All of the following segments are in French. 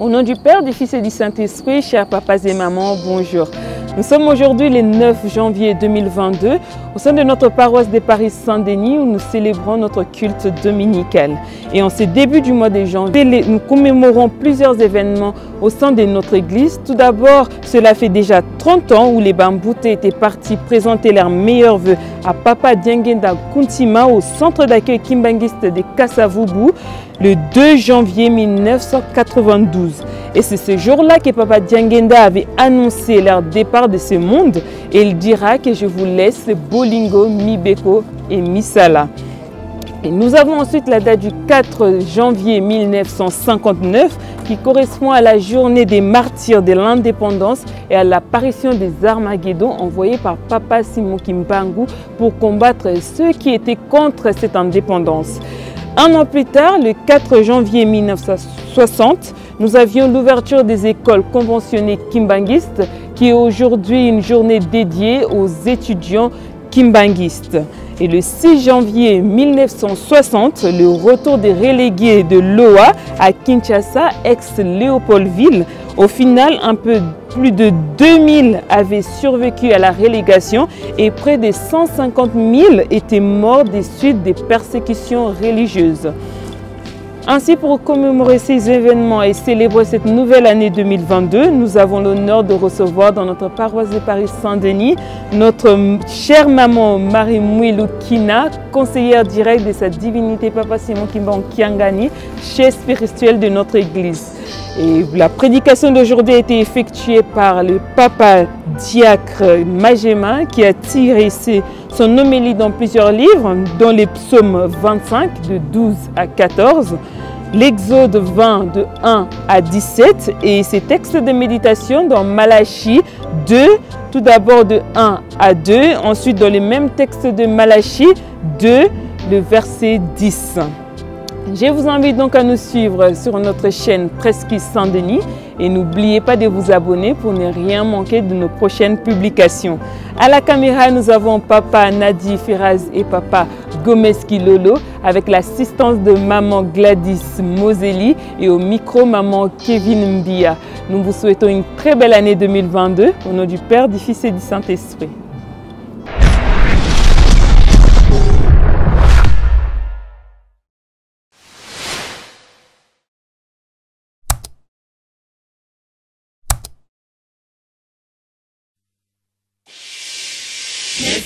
Au nom du Père, du Fils et du Saint-Esprit, chers papas et mamans, bonjour. Nous sommes aujourd'hui le 9 janvier 2022 au sein de notre paroisse de Paris Saint-Denis où nous célébrons notre culte dominical. Et en ce début du mois de janvier, nous commémorons plusieurs événements au sein de notre église. Tout d'abord, cela fait déjà 30 ans où les Bamboutés étaient partis présenter leurs meilleurs vœux à Papa Diangenda Kuntima au centre d'accueil kimbanguiste de Kassavubu le 2 janvier 1992. Et c'est ce jour-là que Papa Diangenda avait annoncé leur départ de ce monde et il dira que je vous laisse Bolingo, Mibeko et Misala. Et nous avons ensuite la date du 4 janvier 1959 qui correspond à la journée des martyrs de l'indépendance et à l'apparition des Armageddon envoyés par Papa Simon Kimbangu pour combattre ceux qui étaient contre cette indépendance. Un an plus tard, le 4 janvier 1960, nous avions l'ouverture des écoles conventionnées kimbanguistes, qui est aujourd'hui une journée dédiée aux étudiants kimbanguistes. Et le 6 janvier 1960, le retour des relégués de l'OA à Kinshasa, ex-Léopoldville. Au final, un peu plus de 2000 avaient survécu à la relégation et près de 150 000 étaient morts des suites des persécutions religieuses. Ainsi, pour commémorer ces événements et célébrer cette nouvelle année 2022, nous avons l'honneur de recevoir dans notre paroisse de Paris Saint-Denis notre chère maman Marie Mouilou Kina, conseillère directe de sa divinité Papa Simon Kimban Kiangani, chef spirituel de notre église. Et la prédication d'aujourd'hui a été effectuée par le papa diacre Majema qui a tiré son homélie dans plusieurs livres, dont les psaumes 25 de 12 à 14, l'Exode 20 de 1 à 17 et ses textes de méditation dans Malachie 2, tout d'abord de 1 à 2, ensuite dans les mêmes textes de Malachie 2, le verset 10. Je vous invite donc à nous suivre sur notre chaîne Presqu'île Saint-Denis et n'oubliez pas de vous abonner pour ne rien manquer de nos prochaines publications. À la caméra, nous avons papa Nadi Firaz et papa Gomeski Lolo avec l'assistance de maman Gladys Moseli et au micro maman Kevin Mbia. Nous vous souhaitons une très belle année 2022 au nom du Père, du Fils et du Saint-Esprit.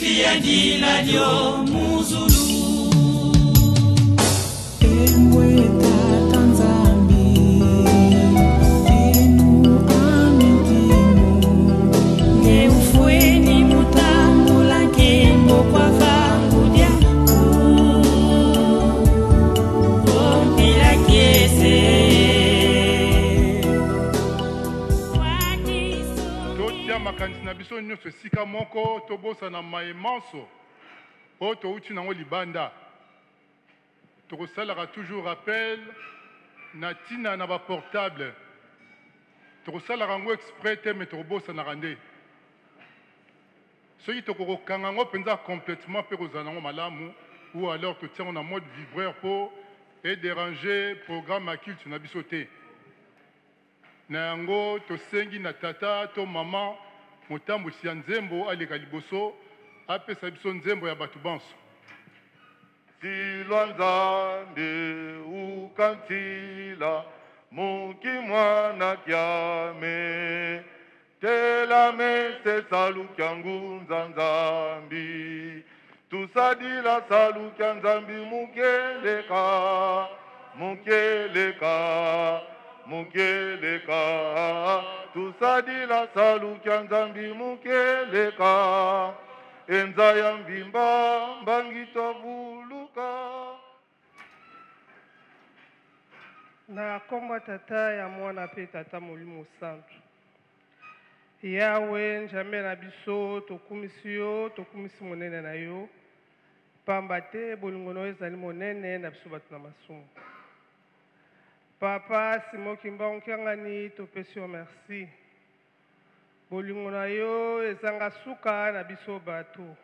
Ifia dila dio muzu biso nyonso esika moko tobosana maemanso oyo touti nango libanda. Tokosalaka toujours rappel na ntina na baportable. Tokosalaka yango exprès te me tokobosanaka nde. Soki tokokokanga yango mpenza complètement mpe kozala nango malamu ou alors totia yango na mode vibreur mpo edéranger programme ya culte na biso te. Na yango tosengi na tata to mama motambusi ya nzembo aleka liboso apesa biso nzembo ya bato banso. Silwa nzambe ukantila muki mwana kyame telame se salukya ngunza nzambi. Tusadila salukya nzambi mukeleka mukeleka mukeleka tusadila salukya nzambi mukeleka. Enza ya mbimba mbangi tovuluka. Na nkombo ya tata ya mwana mpe tata molimo santu yawe nzambe na biso tokumisi yo tokumisi monene na yo. Pamba te bolingo na yo ezali monene na biso bato na masumu papa simo kimbangu kiangani topesi yo merci. Bolingo na yo ezanga suka na biso bato.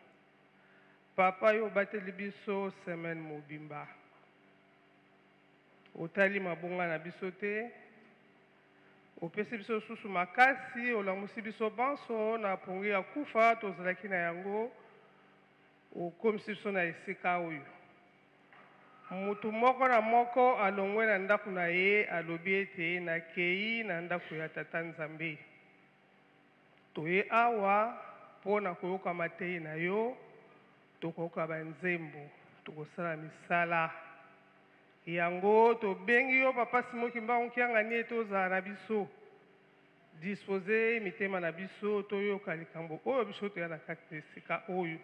Papa yo obateli biso semaine mobimba. Otali mabonga na biso te. Opesi biso lisusu makasi olamusi biso banso na pongi ya kufa tozalaki na yango. Okomisi biso na esika oyo motu moko na moko alongwe na ndako na ye alobi ete nakei na ndako ya tata nzambe. Toye awa mpo na koyoka mateyi na yo tokoyoka banzembo tokosala misala. Yango tobengi yo papa simoki mbango kiangani ete ozala na biso. Dispose mitema na biso toyoka likambo oyo biso toya na kati esika oyo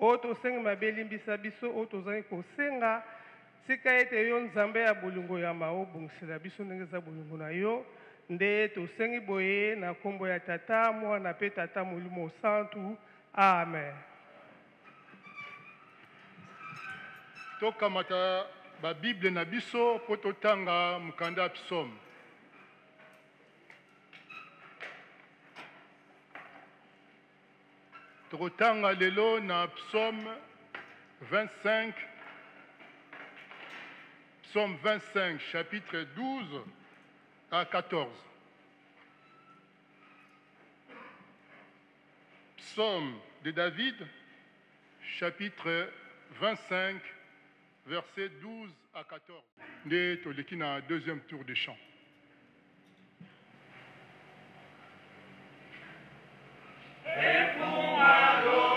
oyo tosengi mabe elimbisa biso oyo tozali kosenga tika ete yo nzambe ya bolingo yama obongisela biso ndenge eza bolingo na yo. Nde tosengi boye na nkombo ya tata mwana mpe tata molimo santu amen. Tokamata babible na biso mpo totanga mokanda ya psaume tokotanga lelo na psaume 25 psaume 25 chapitre 12 à 14 psaume de david chapitre 25 verset 12 à 14 nde toleki na deuxième tour de chant É com a glória.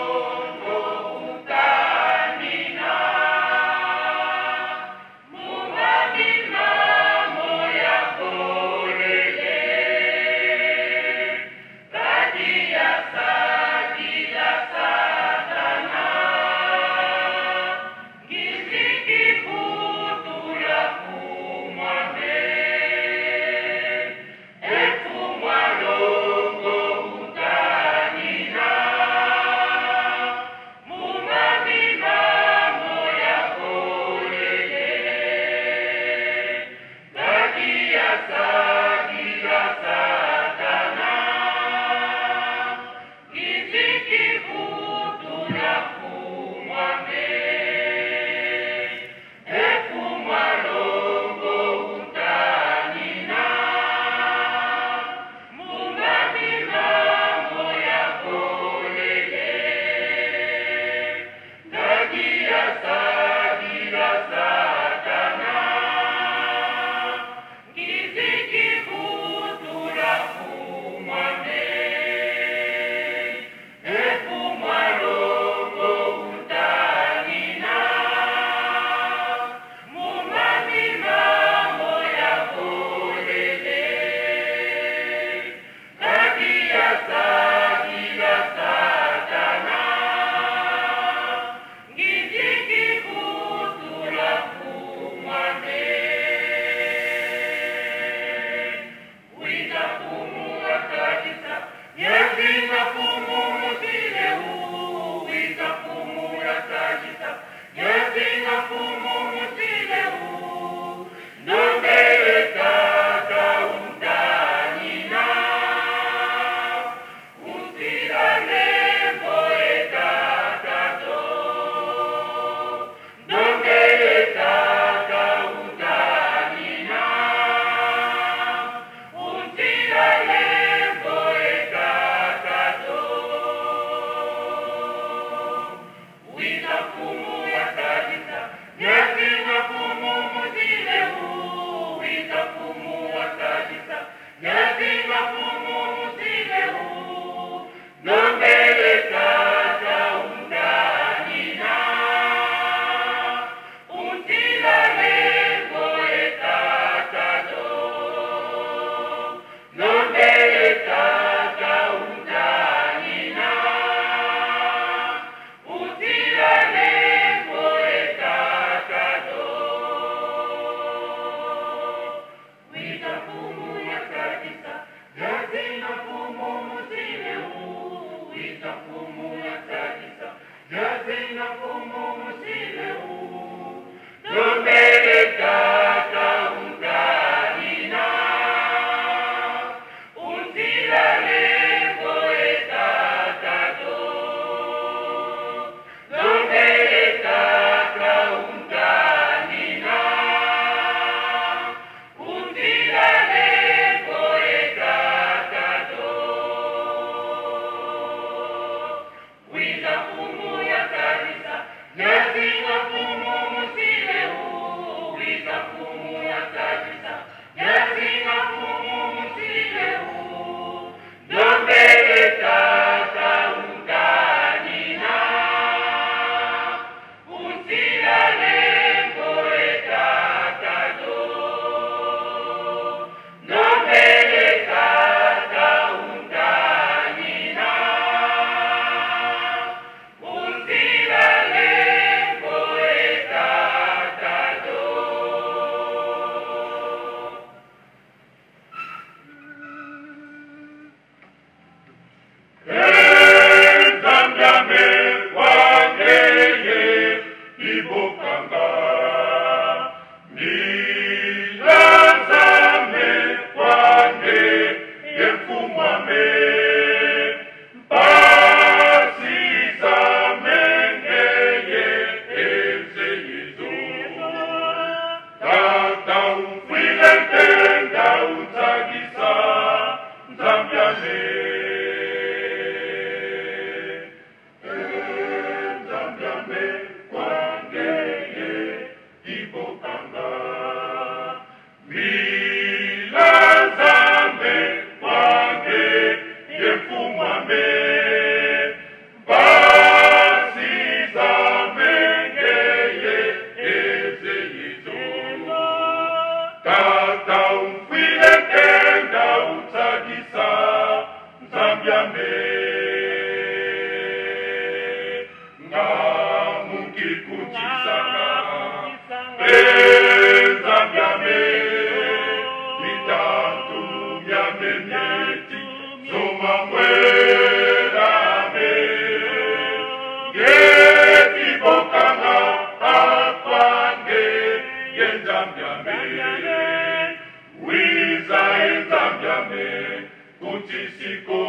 siko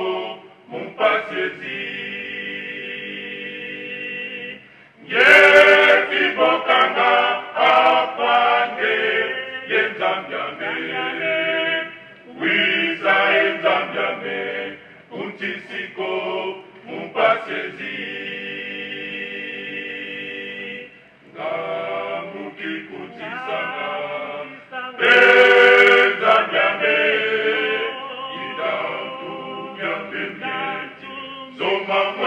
mumpasiezi ngepi bokanga apange ye nzambe ame wiza ye nzambe ame kunti siko mumpasiezi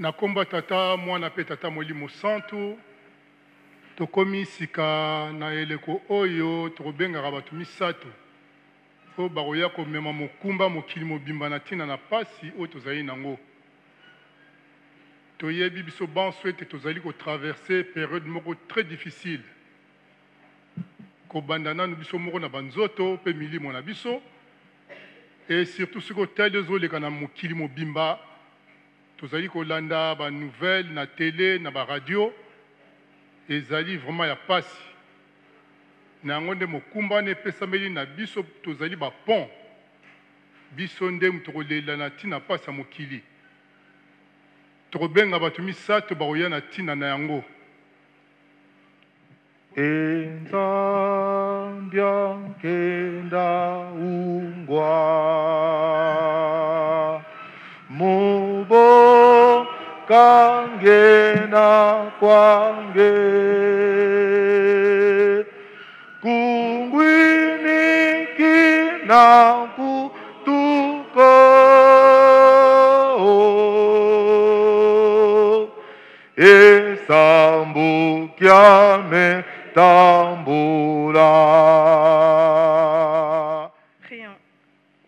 na nkombo ya tata mwana mpe tata molimo santu tokomi sika na eleko oyo tokobengaka bato misato. Oyo bakoya komema mokumba mokili mobimba na ntina na pasi oyo tozali nango. Toyebi biso banso ete tozali kotraverse période moko très difficile. Kobanda nanu biso moko na banzoto mpe milimo na biso. E surtout soki otali ezoleka na mokili mobimba tozali kolanda banouvelle na tele na baradio ezali vraiment ya pasi na yango nde mokumba wana epesameli na biso tozali bapont biso nde tokolela na ntina pasi ya mokili. Tokobenga bato misato bakoya na na yango. Kenda ungwa mubo kangena kwange kungwini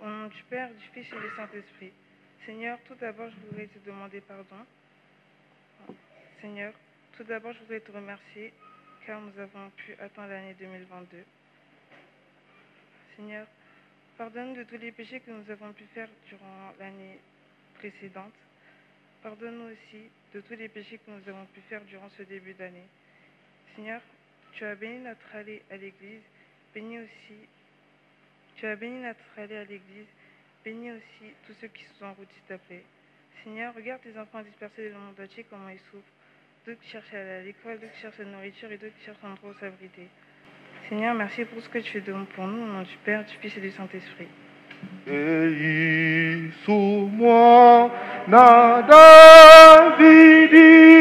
nom du Père, du Fils et du Saint-Esprit. Seigneur, tout d'abord, je voudrais te demander pardon. Seigneur, tout d'abord, je voudrais te remercier car nous avons pu attendre l'année 2022. Seigneur, pardonne de tous les péchés que nous avons pu faire durant l'année précédente. Pardonne-nous aussi de tous les péchés que nous avons pu faire durant ce début d'année. Seigneur, tu as béni notre allée à l'église. Bénis aussi tu as béni notre allée à l'église. Bénis aussi tous ceux qui sont en route, s'il te plaît. Seigneur, regarde tes enfants dispersés dans le monde entier, comment ils souffrent. D'autres qui cherchent à l'école, d'autres qui cherchent la nourriture et d'autres qui cherchent un endroit où s'abriter. Seigneur, merci pour ce que tu donnes pour nous, au nom du Père, du Fils et du Saint-Esprit. eisumwa na davidi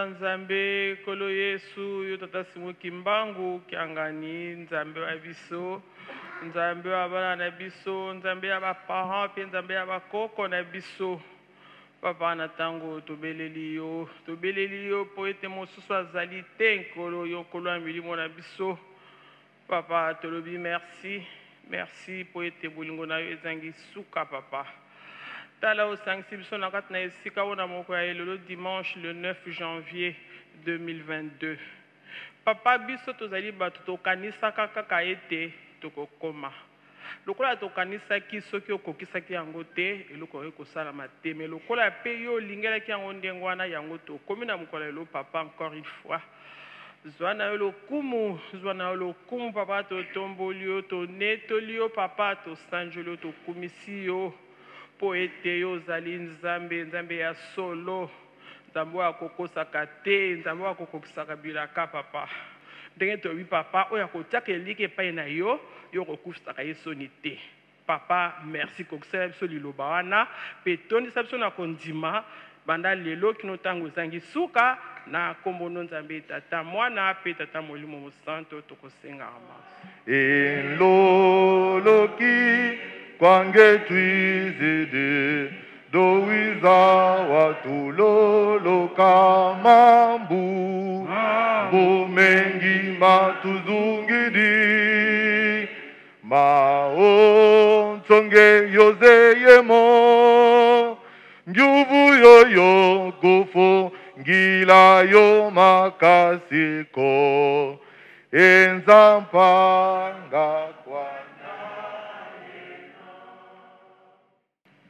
tata nzambe nkolo yesu yo tata simoki mbangu kiangani nzambe wa biso nzambe wa bana na biso nzambe ya baparent mpe nzambe ya bakoko na biso. Papa na ntango tobeleli yo tobeleli yo mpo ete mosusu azali te nkolo yo nkolo ya milimo na biso. Papa tolobi merci merci mpo ete bolingo na yo ezangi suka papa tala osangisi biso na kati na esika oyo na moko ya elelo dimanche le 9 janvier 2022 papa biso tozali bato tokanisaka kaka ete tokokoma. Lokola tokanisaki soki okokisaki yango te eloko okoki kosalama te me lokola mpe yo olingelaki yango ndenge wana yango tokomi na papa encore une fois. Zwa na yo lokumu zwa na yo lokumu papa totomboli yo tonetoli yo papa tosanjoli yo tokumisi yo mpo ete yo ozali nzambe nzambe ya solo. Nzambe oyo akokosaka te nzambe oyo akokokisaka bilaka papa. Ndenge toyebi papa oyo akotiaka eliki epai na yo yo okokufisaka ye soni te. Papa merci kokisala biso liloba wana mpe tondisa biso na kondima banda lelo kino ntango ezangi suka na nkombono nzambe tata mwana mpe tata molimo mosanto tokosengaka masi eloloki kwange twizide dowiza watuloloka mambu bumengi matuzungidi. Mao ntsonge yozeyemo njuvu yoyo kufo ngila yo makasiko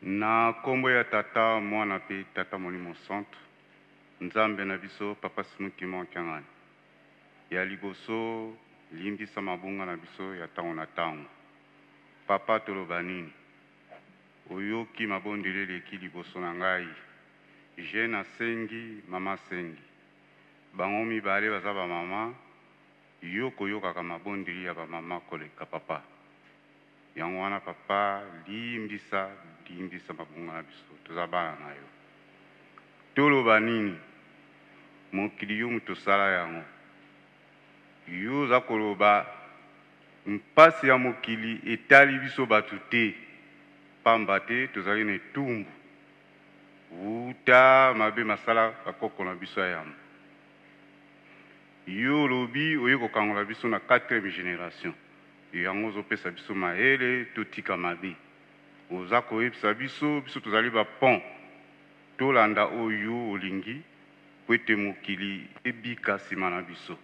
na nkombo ya tata mwana mpe tata molimo santo nzambe na biso papa simukima okiangani ya liboso limbisa mabunga na biso ya ntango na ntango papa toloba nini? Oyoki mabondeli eleki liboso na ngai. Jeune asengi mama asengi. Bango mibale baza bamama yo koyokaka mabondeli ya bamama koleka papa. Yango wana papa limbisa limbisa mabongo na biso. Toza bana na yo. Toloba nini? Mokili yo moto osala yango. Yo oza koloba mpasi ya mokili etali biso bato te. Pamba te tozali na etumbu. Wuta mabe masala bakoko na biso ya yamba yo olobi oye kokangola biso na 4e génération. Yango ozopesa biso mayele totika mabe oza koyebisa biso biso tozali bapont tolanda oyo olingi po ete mokili ebika nsima na biso.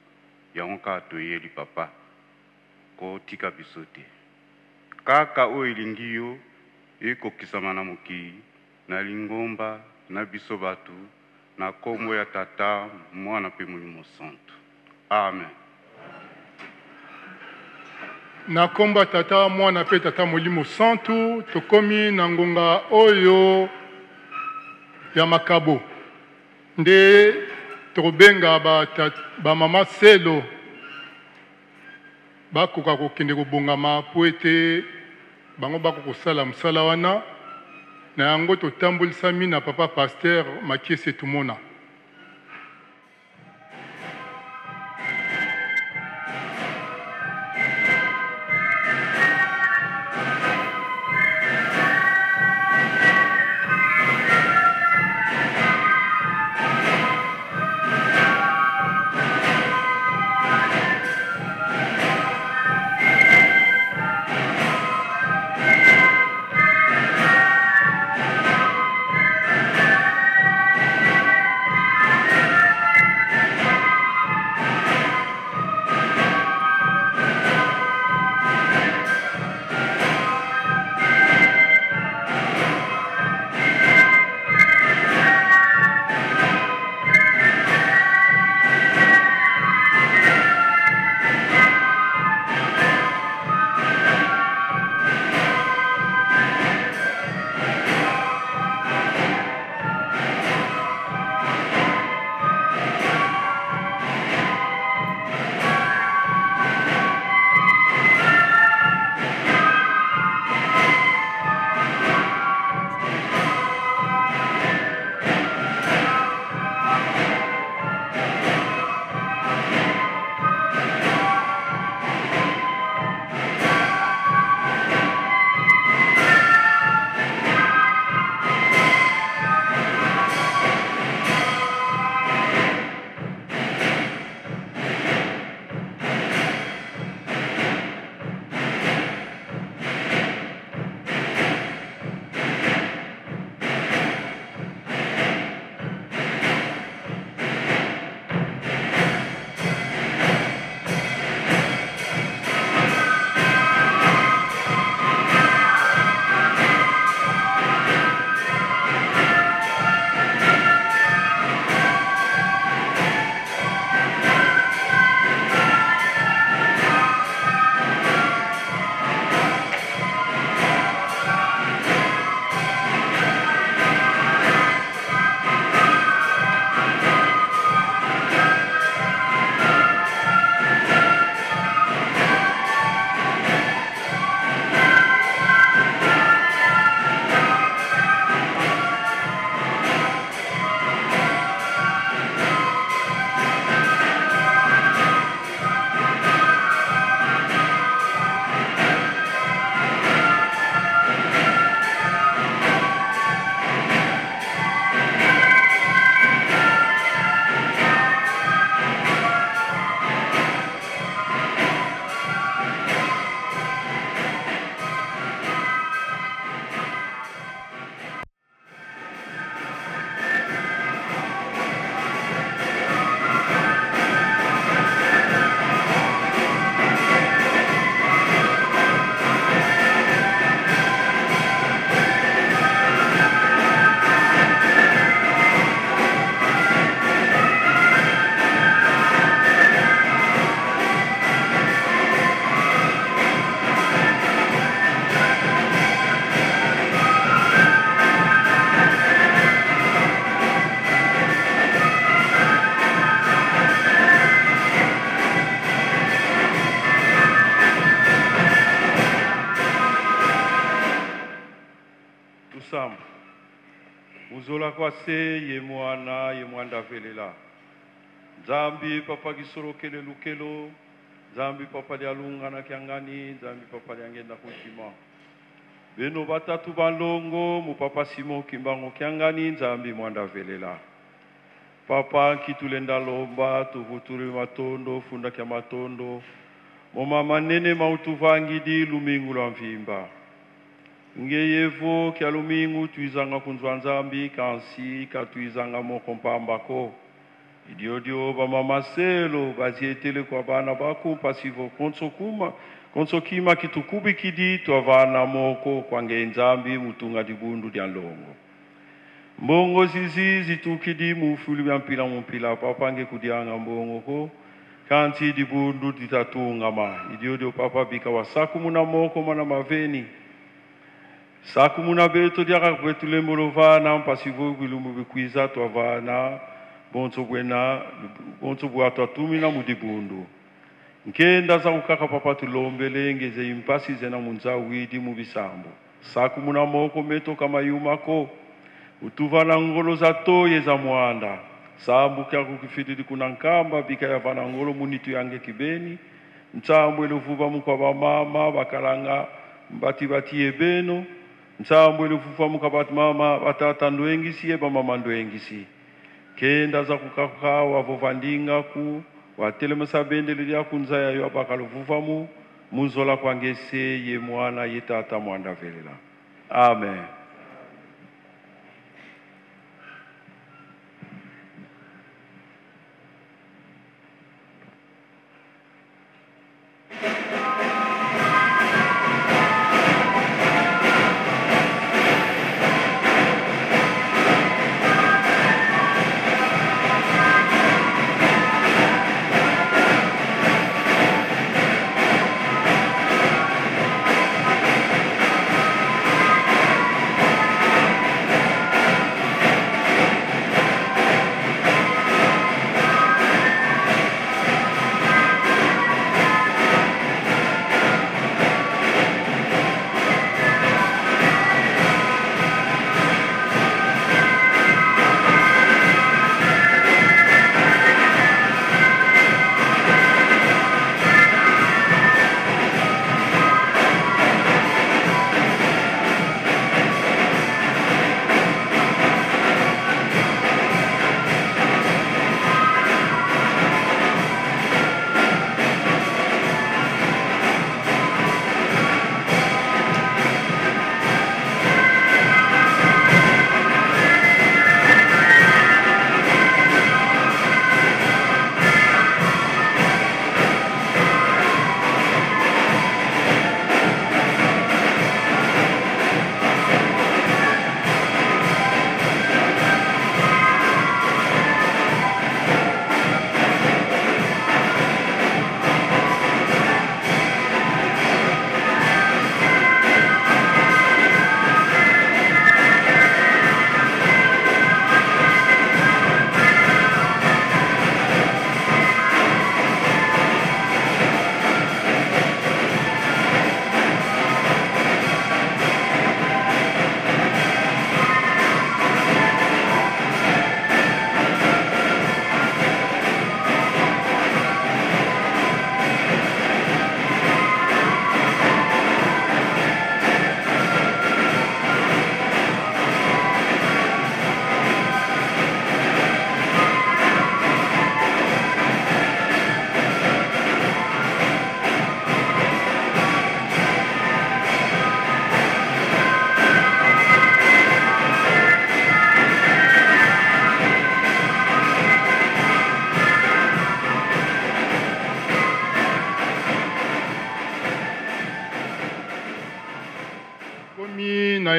Yango kaka toyeli papa. Kotika biso te. Kaka oyo elingi yo ekokisama na mokili. Na lingomba na biso bato na nkombo ya tata mwana mpe molimo santo amen na nkombo ya tata mwana mpe tata molimo santu tokomi na ngonga oyo ya makabo. Nde tokobenga bamama selo. Bakoka kokende kobongama mpo ete bango bakoka kosala mosala wana. Na yango totambolisami na papa paster makiese tumona pase ye mwana ye mwandavelela nzambi papa gisorokele lukelo nzambi papa lialunganaki angani nzambi papa liangenda kondima bino batatu balongo mu papa simon kimbango kiangani nzambi mwandavelela papa nkitulenda lomba tuvutuli matondo funda kia matondo momama nene mautuvangidi lumingu lwa mvimba. Ngeyevo kya lumingu tuizanga kunzwa nzambi kansi katuizanga moko mpambako. Idiodio bamamaselo bazietele kwa bana baku pasivo konsokuma konsokima kitukubikidi twa vana moko kwange nzambi mutunga dibundu dia longo. Mbongo zizi zitukidi mufulu bya mpila mumpila papa nge kudianga mbongo ko. Kanti dibundu ditatunga ma. Idiodio papa bika wasaku muna moko mana maveni saku muna beto diaka kwetulembo vana mpasivo bilumu bikwiza twa vana bonso bwena bonso bwa twatumina mudibundu nkenda za kukaka papa tulombele ngeze impasi zena munza widi mubisambo saku muna moko meto kama yumako utuvana ngolo za toye za mwanda. Sambu kya kukifididi kuna nkamba bika ya vana ngolo munitu yange kibeni. Ntsambo eluvuva mukwa bamama bakalanga mbati batiye beno msambwele ufufamuka batu mama batatandu engisiye bamamandu engisi kenda za kukaka wavo vandinga watelemesa bendele lya kunza yayo abakalufufamu munzola kwangese ye mwana ye tata mwandavelela amen.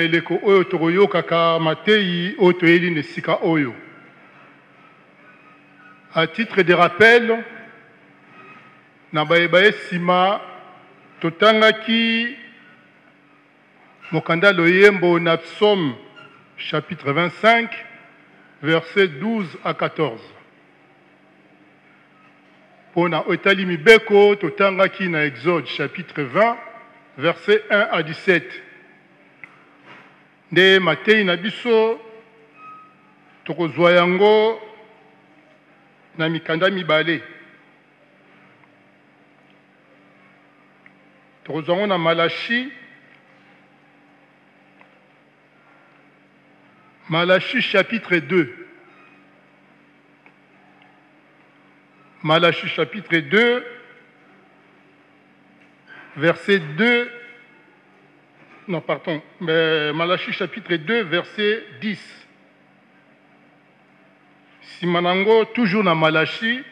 Eleko oyo tokoyokaka mateyi oyo toyeli na esika oyo. À titre de rappel na bayeba ye nsima totangaki mokanda loyembo na psaume chapitre 25 verset 12 à 14 mpo na etali mibeko totangaki na exode chapitre 20 verset 1 à 17 nde mateyi na biso tokozwa yango na mikanda mibale. Tokozwa yango na malachi malachi chapitre 2 malachi chapitre 2 verset 2 non pardon mais malachi chapitre 2 verset 10 nsima nango toujours na malachi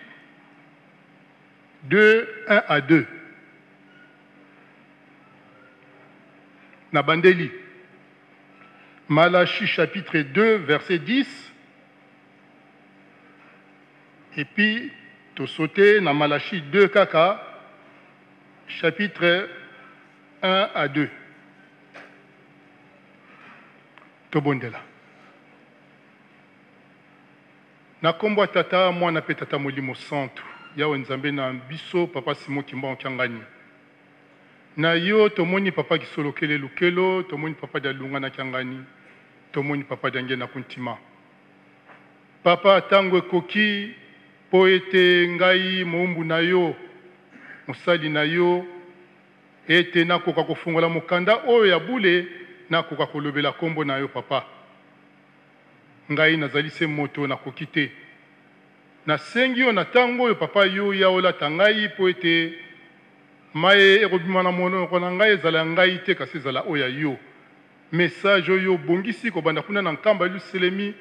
2 1 à 2 na bandeli malachi chapitre 2 verset 10 et puis tosaute na malachi 2 kaka chapitre 1 à 2 tobondela. Na nkombo ya tata mwana mpe tata molimo santu. Yawe nzambe na biso papa simo kimba okiangani na yo tomoni papa kisolokele lukelo tomoni papa dialunga na kiangani tomoni papa diange na kuntima papa ntango ekoki mpo ete ngai mowumbu na yo mosali na yo ete nakoka kofungola mokanda oyo ya bule nakoka kolobela nkombo na yo papa. Ngai nazali se moto nakoki te. Nasengi yo na ntango oyo papa yo ya olata ngai mpo ete maye ekobima na monoko na ngai ezala ya ngai te kasi ezala oyo ya yo. Message oyo obongisi kobanda kuna na nkamba yelusalemi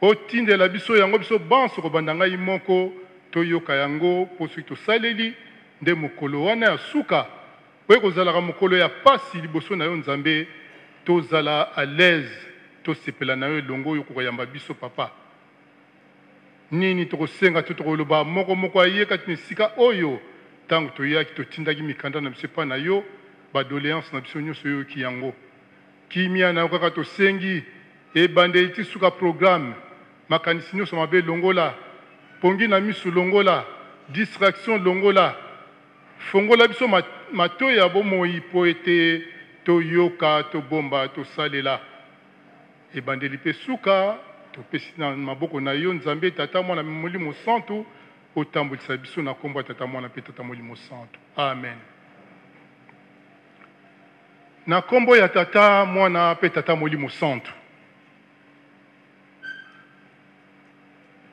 otindela biso yango biso banso kobanda ngai moko toyoka yango mpo soki tosaleli nde mokolo wana ya suka. Oyo kozalaka mokolo ya pasi liboso na yo nzambe tozala à l'aise. Tosepela na yo elongo oyo kokoyamba biso papa. Nini tokosenga te tokoloba moko moko aye kati na esika oyo. Ntango toyaki totindaki mikanda na biso epa na yo badoléance na biso nyonso oyoki yango. Kimia na yo kaka tosengi ebandeli ti suka programe makanisi nyonso mabe longola pongi na miso longola. Distraction longola. Fongola biso mat- matoyi ya bomoi mpo ete toyoka tobomba tosalela. Ebandeli mpe suka topesi na maboko na yo nzambe tata mwana molimo santu otambolisa biso na ya tata mwana mpe tata molimo santu. Amen. Na nkombo ya tata mwana mpe tata molimo santu.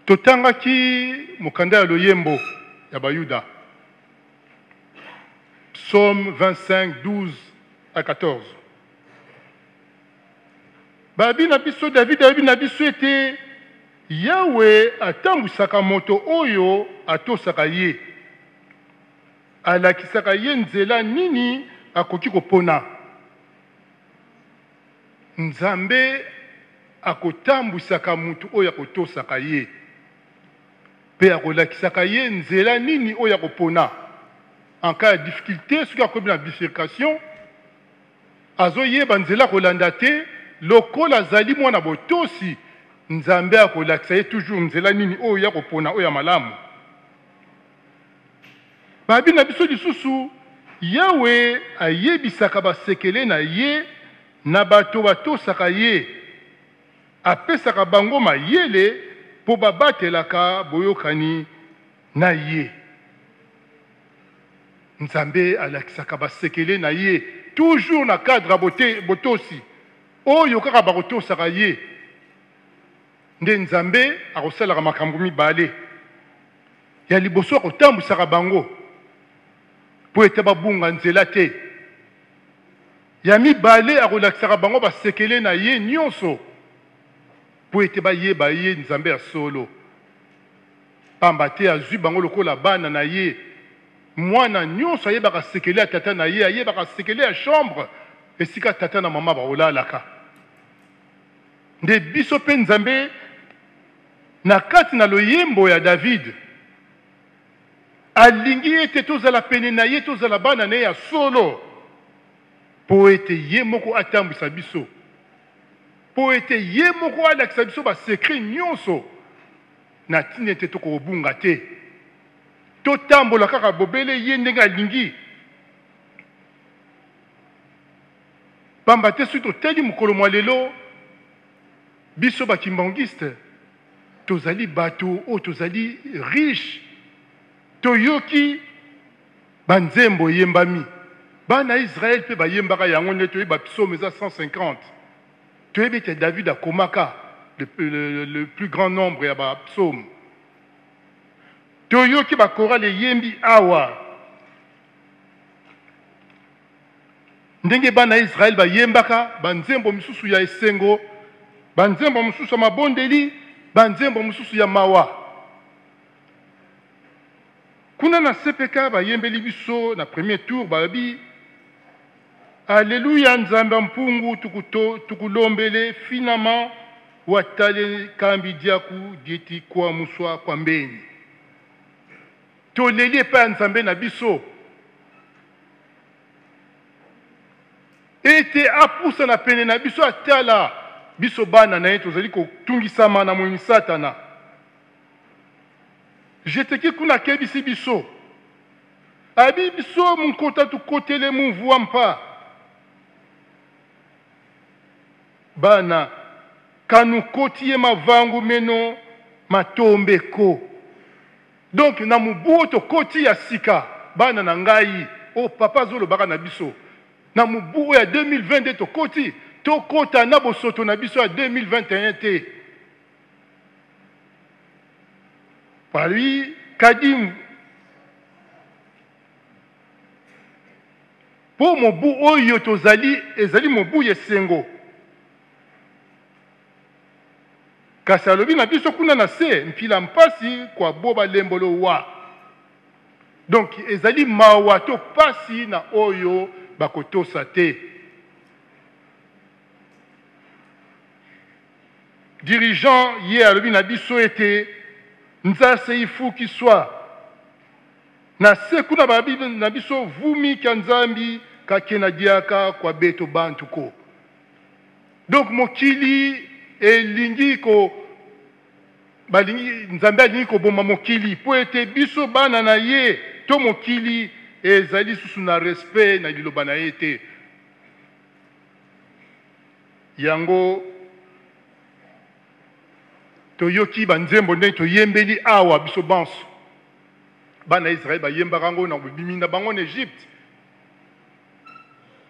Totangaki mokanda ya loyembo ya bayuda. Psaume 25 12 à 14 babi na biso david ayebi na biso ete yawe atambwisaka moto oyo atosaka ye. Alakisaka nzela nini akoki kopona? Nzambe akotambwisaka motu oyo akotosaka ye. Mpe nzela nini oyo akopona? En cas ya difficulté soki akomi na bifurcation azoyeba nzela kolanda te lokola azali mwana botosi nzambe akolakisa ye toujours nzela nini oyo ya kopona oyo ya malamu. Babi na biso lisusu yawe ayebisaka basekele na ye na bato batosaka ye. Apesaka bango mayele mpo babatelaka boyokani na ye. Nzambe alakisaka basekele na ye toujours na cadre ya botosi. Oyo kaka bakotosaka ye. Nde nzambe akosalaka makambo mibale. Ya liboso akotambwisaka bango. Mpo ete babunga nzela te. Ya mibale akolakisaka bango basekele na ye nyonso. Mpo ete bayeba ye nzambe ya solo. Pamba te azwi bango lokola bana na ye mwana nyonso ayebaka sekele ya tata na ye ayebaka sekele ya chambre. Esika tata na mama bakolalaka nde biso mpe nzambe na kati na loyembo ya davide alingi ete tozala pene na ye tozala bana na ye ya solo mpo ete ye moko atambwisa biso. Mpo ete ye moko alakisa biso basekre nyonso. Na ntina ete totambola kaka bobele ye ndenge alingi. Pamba te soki toteli mokolo mwa lelo biso bakimbangiste tozali bato oyo tozali riche. Toyoki banzembo eyembami bana israele mpe bayembaka yango nde toyeba psaume eza 150 toyebi ete david akomaka le, le, le plus grand nombre ya bapsaume toyoki bakorale eyembi awa. Ndenge bana ya israele bayembaka banzembo misusu ya esengo banzembo mosusu ya mabondeli banzembo mosusu ya mawa. Kuna na sepeka bayembeli biso na premier tour balobi aleluya nzambe ya mpungu tukulombele finama watale kambi diaku dieti kwa muswa kwa mbeni toleli epai ya nzambe na biso. Ete apusa na pene na biso atala. Biso bana na ye tozali kotungisama na moyini satana. Jeteki kuna akebisi biso. Abi biso munkota tukotele muvua mpa. Bana kanukoti ye mavangu meno matombeko donk na mobu oyo tokoti ya sika bana na ngai oyo papa azolobaka na biso. Na mobu oyo ya 2020 nde tokoti tokota na bosoto na biso ya 2021 te. Palui kadimu mpo mobu oyo tozali ezali mobu ya esengo kasi alobi biso kuna na se mpila mpasi kwa boba lembolo wa. Donk ezali mawa to na oyo bakotosa te. Dirigeant ye alobi na biso ete nzase ifuki swa. Na se kuna balobi na biso vumi nzambi kakena diaka kwa beto bantu ko donc mokili elingi ko balingi nzambe alingi koboma mokili. Mpo ete biso bana na ye to mokili ezali respect na liloba na ye te. Yango toyoki banzembo ndenge toyembeli awa biso banso. Bana ya israele bayembaka na bobimi na bango na egypte.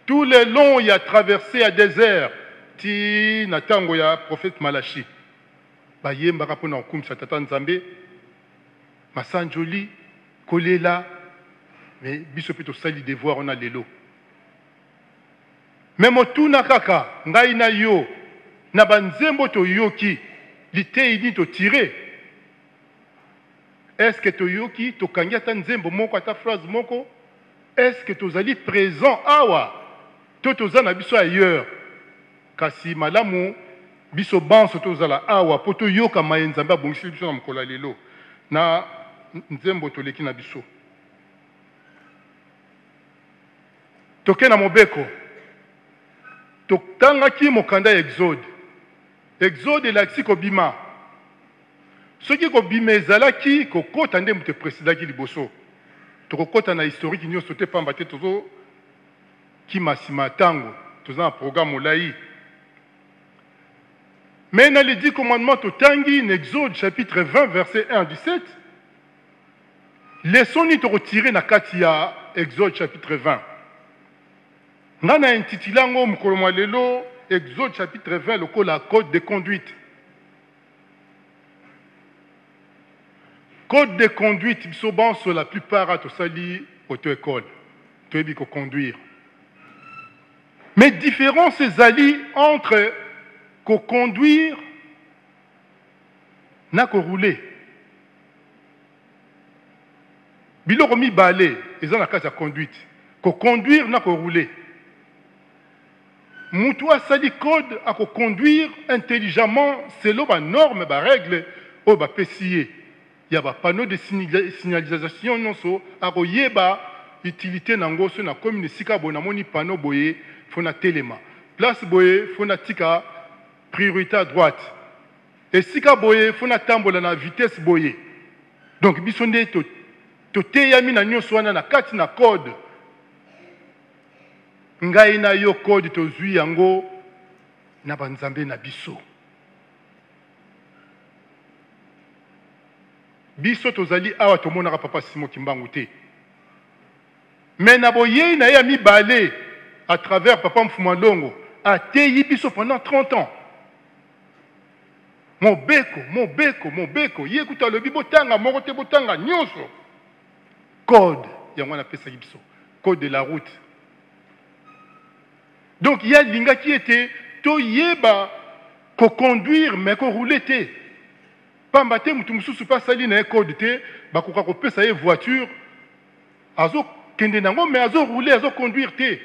Tout le long ya traversé ya désert ti na ntango ya prophète malachi bayembaka mpona kokumisa tata nzambe masanjoli kolela me biso mpe tosali devoir wana lelo. Me motuna kaka ngai na yo na banzembo toyoki litei nini totire? Estce toyoki tokangi ata nzembo moko ata phrase moko? Estce tozali présent? Awa to toza na biso ailleurs kasi malamu biso banso tozala awa mpo toyoka maye nzambe abongiseli biso na mokolo ya lelo. Na nzembo toleki na biso. Toke na mobeko. Totangaki mokanda ya exode. Exode elakisi kobima. Soki kobima ezalaki kokɔta nde moto epresidaki liboso. Tokokɔta na historike nyonso te pamba te tozokima nsima ya ntango. Toza na programme molai mais na les dix commandements totangi na exode chapitre 20 verset 1 à 17 leson nini tokotire na kati ya exode chapitre 20 ngai na intitile yango mokolo mwa lelo exode chapitre 20 lokola code de conduite. Code de conduite banso la plupart a tosali auto école toyebi koconduire mais différence ezali entre koconduire na koroule biloko mibale eza na kati ya conduite. Koconduire na koroule mutu asali code akoconduire intelligemment selo banorme barègle oyo bapesi ye ya bapanneau de signal- signalisation nyonso akoyeba utilité nango so nakomi na esika boye namoni panneau boye fo natelema place boye fo natika priorité à droite. Esika boye fo natambola na vitesse boye. Donc biso nde to- toteyami na nyonso wana na kati na code ngai na yo code tozwi yango na banzambe na biso. Biso tozali awa tomonaka papa simo kimbangu te. Na boyei na ye ya à travers papa mfuma longo ateyi biso pendant 30 ans mobeko mobeko mobeko. Ye kuta alobi botanga moko te botanga nyonso. Code. Yango wana apesaki biso. Code de la route. Donc ye alingaki ete toyeba koconduire me koroule te. Pamba te motu mosusu mpe asali na code te bakoka kopesa ye voiture. Azokende nango me azoroule azoconduire te.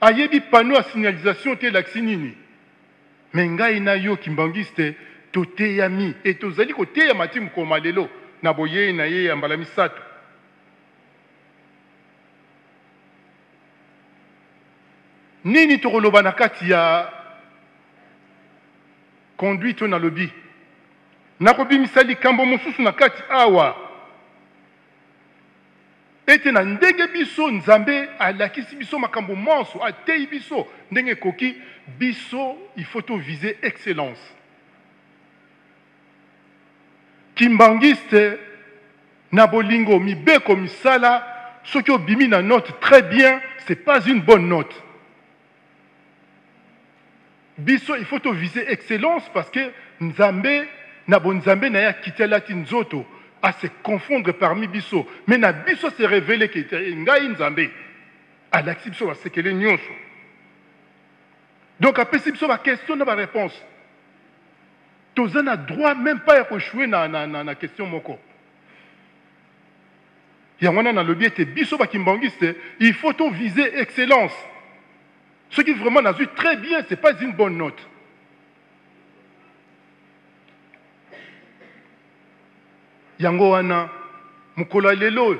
Ayebi panneau ya signalisation te elakisi nini. Me ngai na yo kimbangisi te toteyami e tozali koteyama ti mokoma lelo. Na boyei na ye ya mbala misato. Nini tokoloba na kati ya conduite oyo nalobi nakobimisa likambo mosusu na kati awa. Ete na ndenge biso nzambe alakisi biso makambo monso ateyi biso ndenge ekoki biso il faut tovise excellence kimbangiste na bolingo mibeko misala soki obimi na note très bien c'est pas une bonne note. Biso il faut tovise excellence parce que nzambe na bonzambe na ye akitelaki nzoto à se confondre parmi biso. Mais na biso se révélé ke ngai nzambe. Alakisi biso basekele nyonso. Donc apesi biso baquestion na baréponse toza na droit même pas ya koshue na, na, na, na question moko. Yango wana nalobi ete biso bakimbangiste il faut tovise excellence. Soki vraiment très bien c'est pas une bonne note. Yango wana mokolo lelo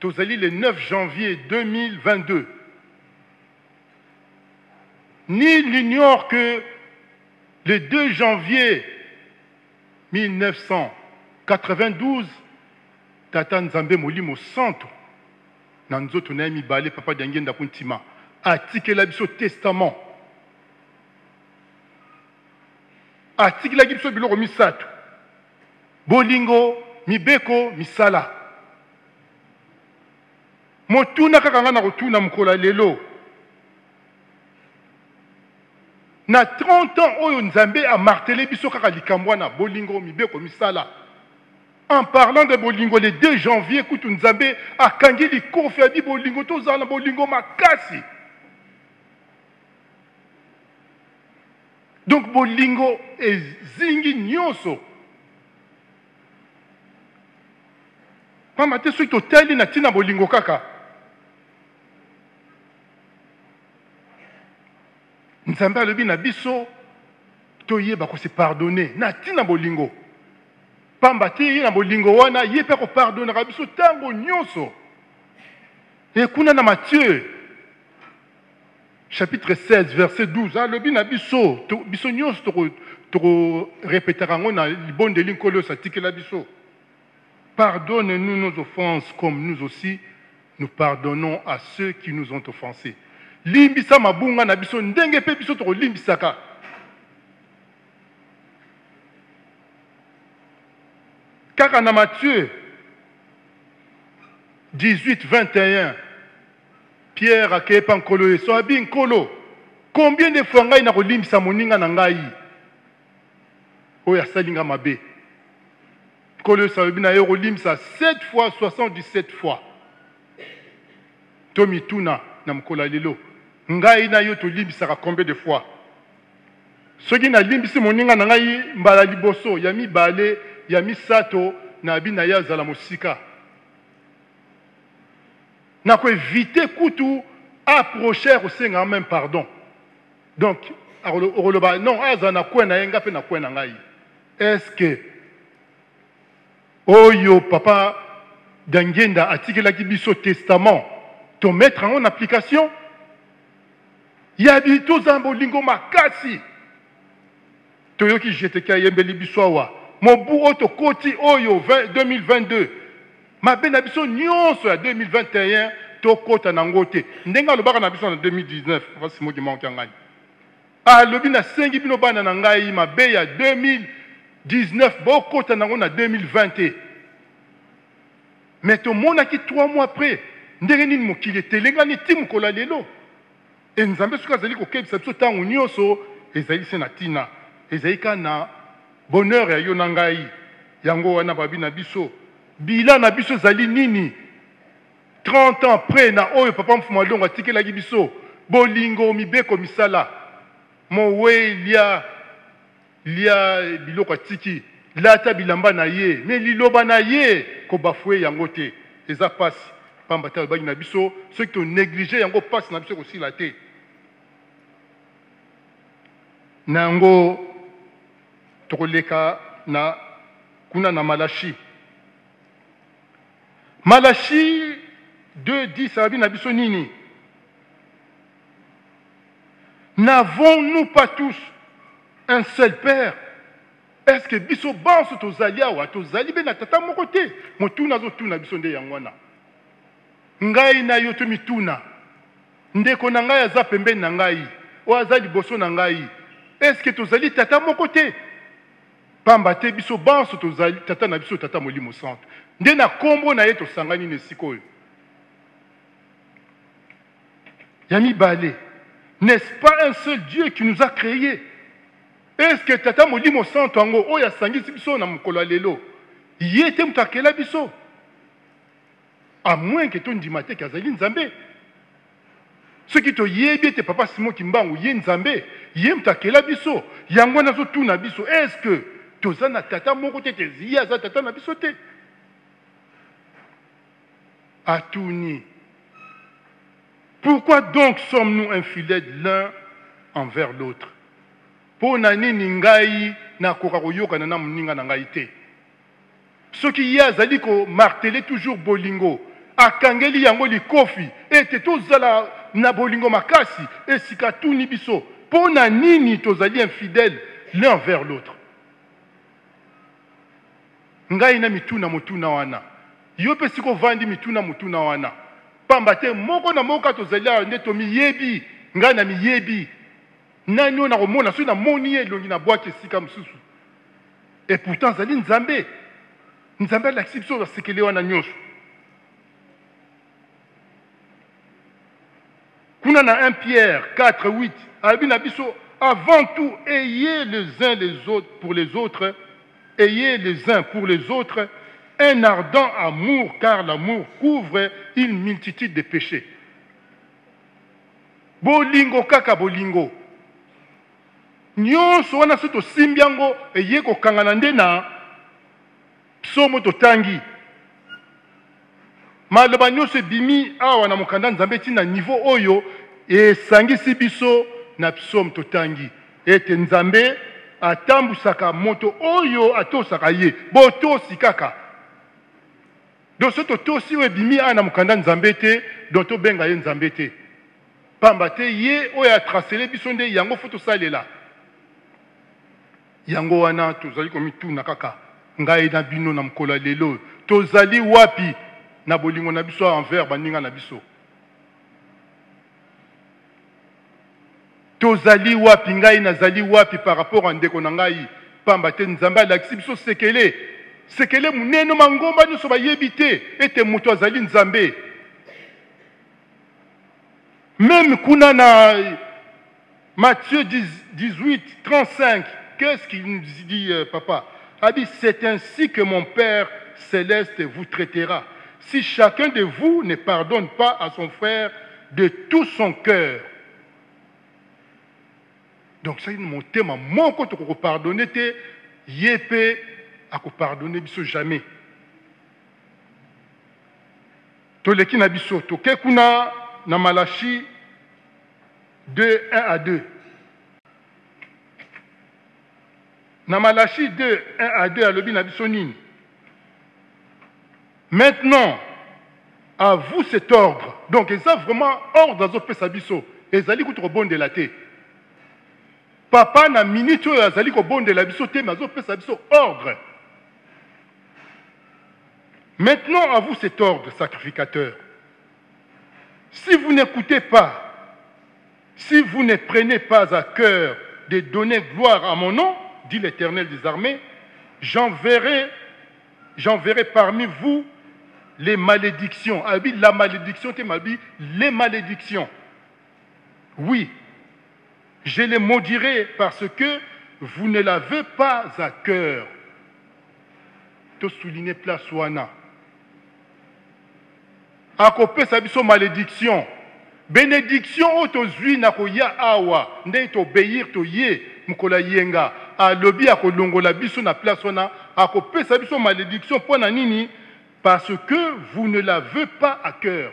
tozali le 9 janvier 2022 nul n'ignore que le 2 janvier 1992 tata nzambe molimo santo na nzoto na papa diange ndako ntima atikela testament. Atikelaki biso biloko misato. Bolingo mibeko misala. Motuna kaka ngai na kotuna lelo na 30 ans oyo nzambe amartele biso kaka likambo bolingo mibeko misala. En parlant de bolingo le 2 janvier kutu nzambe akangi likofi abi bolingo tozala na bolingo makasi. Donc bolingo ezingi nyonso. Pamba te soki totali na ntina bolingo kaka? Nzambe alobi na biso toyeba kose pardonne na ntina bolingo. Pamba te ye na bolingo wana ye mpe kopardonaka biso ntango nyonso. E kuna na matthieu chapitre 16 verset 12 alobi na biso biso nyonso tokorepetaka yango na libondeli nkolo oyo atikela biso. Pardonne-nous nos offenses comme nous aussi nous pardonnons à ceux qui nous ont offensés limbisa mabunga na biso ndenge mpe biso tokolimbisaka. Kaka na matthieu 18 21 pierre akeyepa nkolo yesu abi nkolo combien de fois ngai moninga na ngai? Oyo asali nga mabe. Nkolo yesu alobi na ye kolimbisa 7 fois 77 fois. To mituna na mokolo ya lelo ngai na yo tolimbisaka combien de fois? Soki nalimbisi moninga na ngai mbala liboso ya mibale ya misato nayebi na ye azala mosika. Nakoevite kutu approcher kosenga même pardon. Donc okoloba non azala na kwe na ye nga mpe na kwe na ngai. Est ce que oyo papa dangenda atikelaki biso testament tomettre yango na application? Yabi tozala bolingo makasi toyoki jeteki ayembeli biso awa mobu oyo tokoti oyo 2022 mabe na biso nyonso ya 2021 tokɔta nango te ndenge alobaka na biso na 2019 pasimoki maoki ya ngai alobi ya 2019 bokɔta nango na 2020 te mais tomonaki trois mois après. Ndenge nini mokili etelengani ti ya e nzambe soki azali kokebisa biso ntango nyonso ezali se na ntina ezali kaka na bonheur ya yo na ngai. Yango wana babi na biso. Bila na biso ezali nini? 30 ans après na oyo papa mfuma longo atikelaki biso bolingo mibeko misala. Mowe lia lia biloko atiki. Lata bilamba na ye. Me liloba na ye kobafue yango te. Eza pasi pamba te alobaki na biso soki tonéglige yango pasi na biso kosila te na yango tokoleka na kuna na malashi malashi 2 alobi na biso n'avons-nous pas tous un seul père? Est ce que biso banso tozali awa? Tozali mpe na tata moko te? Yango ngai na yo ndeko na ngai aza pembeni na ngai oyo aza liboso na ngai. Que tozali tata moko te? Pamba te biso banso tozali tata na biso tata molimo centre. Nde na nkombo na ye tosangani na esika oyo ya n'est-ce pas un seul dieu qui nous a créés? Est-ce que tata molimo santo yango oyo asangisi biso na mokolo ya lelo? Ye biso amwin ke tondima te ke azali nzambe. Soki toyebi ete papa simon kimbangu ye nzambe ye moto akela biso yango wana azotuna biso. Est-ce que toza na tata moko te te ye aza tata na biso te? Atuni pourquoi donc sommes-nous infidèles l'un envers l'autre? Mpo na nini ngai nakoka na moninga na ngai te? Soki ye azali toujours bolingo akangeli yango likofi. Ete tozala na bolingo makasi esika tuni biso. Mpo na nini tozali infidèle l'un envers l'autre? Ngai na mituna motuna wana. Yo mpe sika ovandi mituna motuna wana. Pamba te moko na moko tozali awa nde tomiyebi ngai na miyebi. Nani oyo nakomona soki namoni ye elongi na bwaki esika mosusu. E pourtant azali nzambe. Nzambe alakisi biso basekele wana nyonso kuna na 1 pierre 4 8 alobi avant tout ayez les uns les autres pour les autres. Ayez les uns pour les autres. Un ardent amour car l'amour couvre une multitude de péchés. Bolingo kaka bolingo. Nyonso wana so tosimbi yango eye kokangana nde na psomo totangi maloba nyonso ebimi awa na mokanda nzambe ntina nivo oyo esangisi biso na psaume totangi. Ete nzambe atambwisaka moto oyo atosaka ye. Botosi kaka. Donc so totosi oyo ebimi awa na mokanda nzambe te donc tobenga ye nzambe te. Pamba te ye oyo atrasele biso nde yango fo tosalela. Yango wana tozali komituna kaka. Ngai na bino na mokolo ya lelo tozali wapi na bolingo na biso envers baninga na biso. Tozali wapi ngai nazali wapi par rapport ya ndeko na ngai? Pamba te nzambe alakisi biso sekele. Sekele monene mangomba nyonso bayebi te ete moto azali nzambe. Même kuna na matthieu 18 35 qu'est-ce qu'il nous dit euh, papa? A dit c'est ainsi que mon père céleste vous traitera si chacun de vous ne pardonne pas à son frère de tout son cœur. Donc ça motema moko tokokopardonne te ye mpe akopardonne biso jamais. Toleki na biso toke kuna na malachi 2 1 à 2 na malachi 2 1 à 2 alobi na biso nini? Maintenant à vous cet ordre. Donc eza vraiment ordre azopesa biso ezali kutu kobondela te. Papa na minute oyo azali kobondela biso te me azopesa biso ordre. Maintenant à vous cet ordre sacrificateur. Si vous n'écoutez pas si vous ne prenez pas à cœur de donner gloire à mon nom dit l'Éternel des armées, j'enverrai, j'enverrai parmi vous les malédictions. Abi, la malédiction, t'es mabi, les malédictions. Oui, je les maudirai parce que vous ne l'avez pas à cœur. To souligner place wana. akopesa biso malédiction bénédiction oyo tozwi na koya awa ndenge tobeir toye mokolo ayenga alobi akolongola biso na place wana akopesa biso malédiction mpo nini? Parce que vous ne l'avez pas à cœur.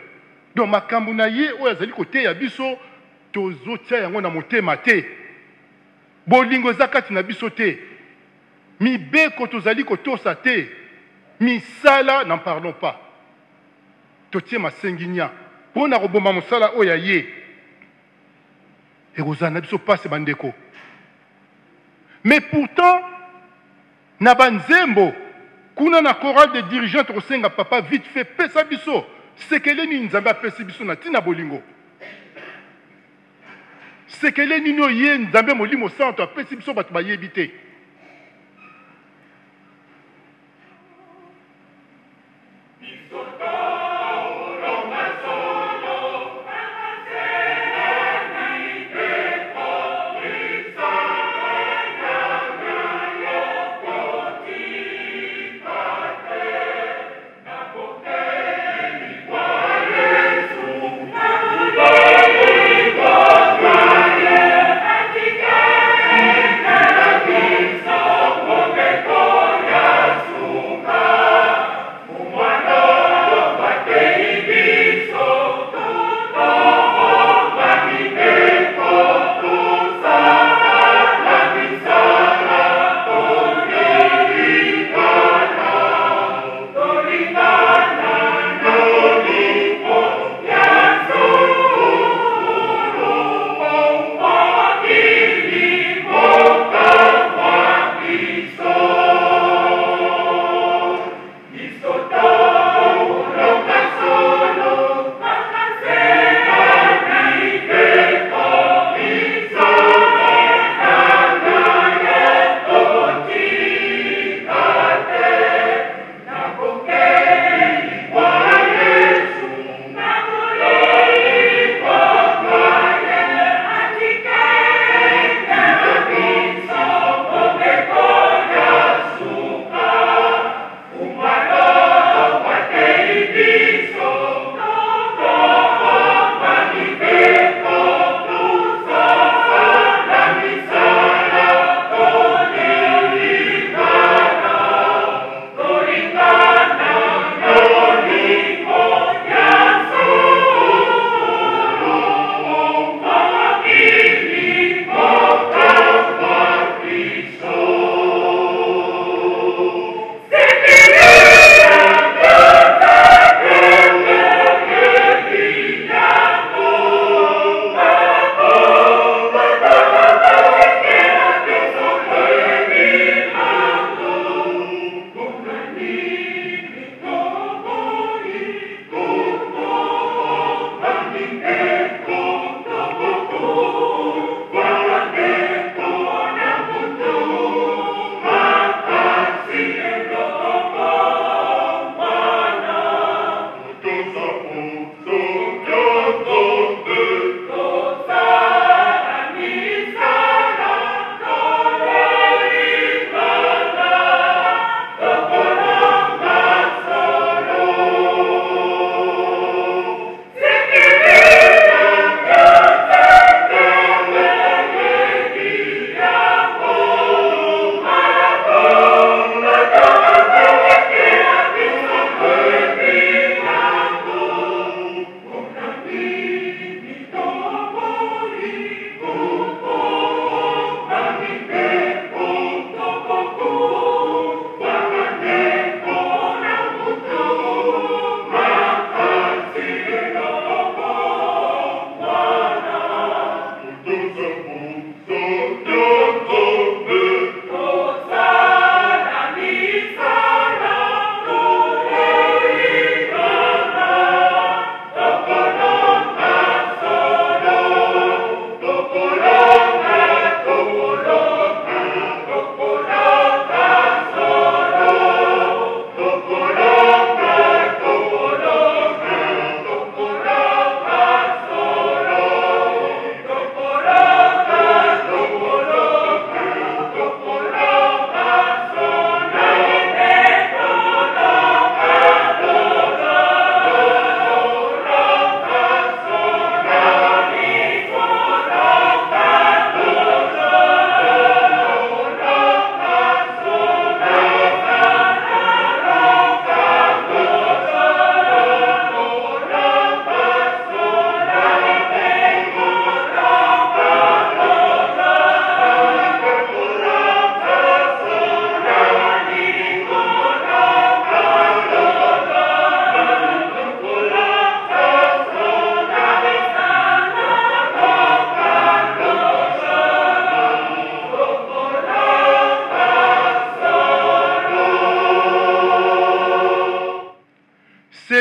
Donc makambo na ye oyo azali koteya biso tozotia yango na motema te. Bolingo eza kati na biso te. Mibeko tozali kotosa te. Misala n'en parlons pas. Totie masengi nya. Mpo na koboma mosala oyo ya ye. Ekozala na biso mpasi bandeko. Mais pourtant na banzembo kuna na chorale de dirigeant tokosenga papa vite fait pesa biso. Sekele nini nzambe apesi biso na ntina bolingo. Sekele nini oyo ye nzambe molimo santo apesi biso bato bayebi te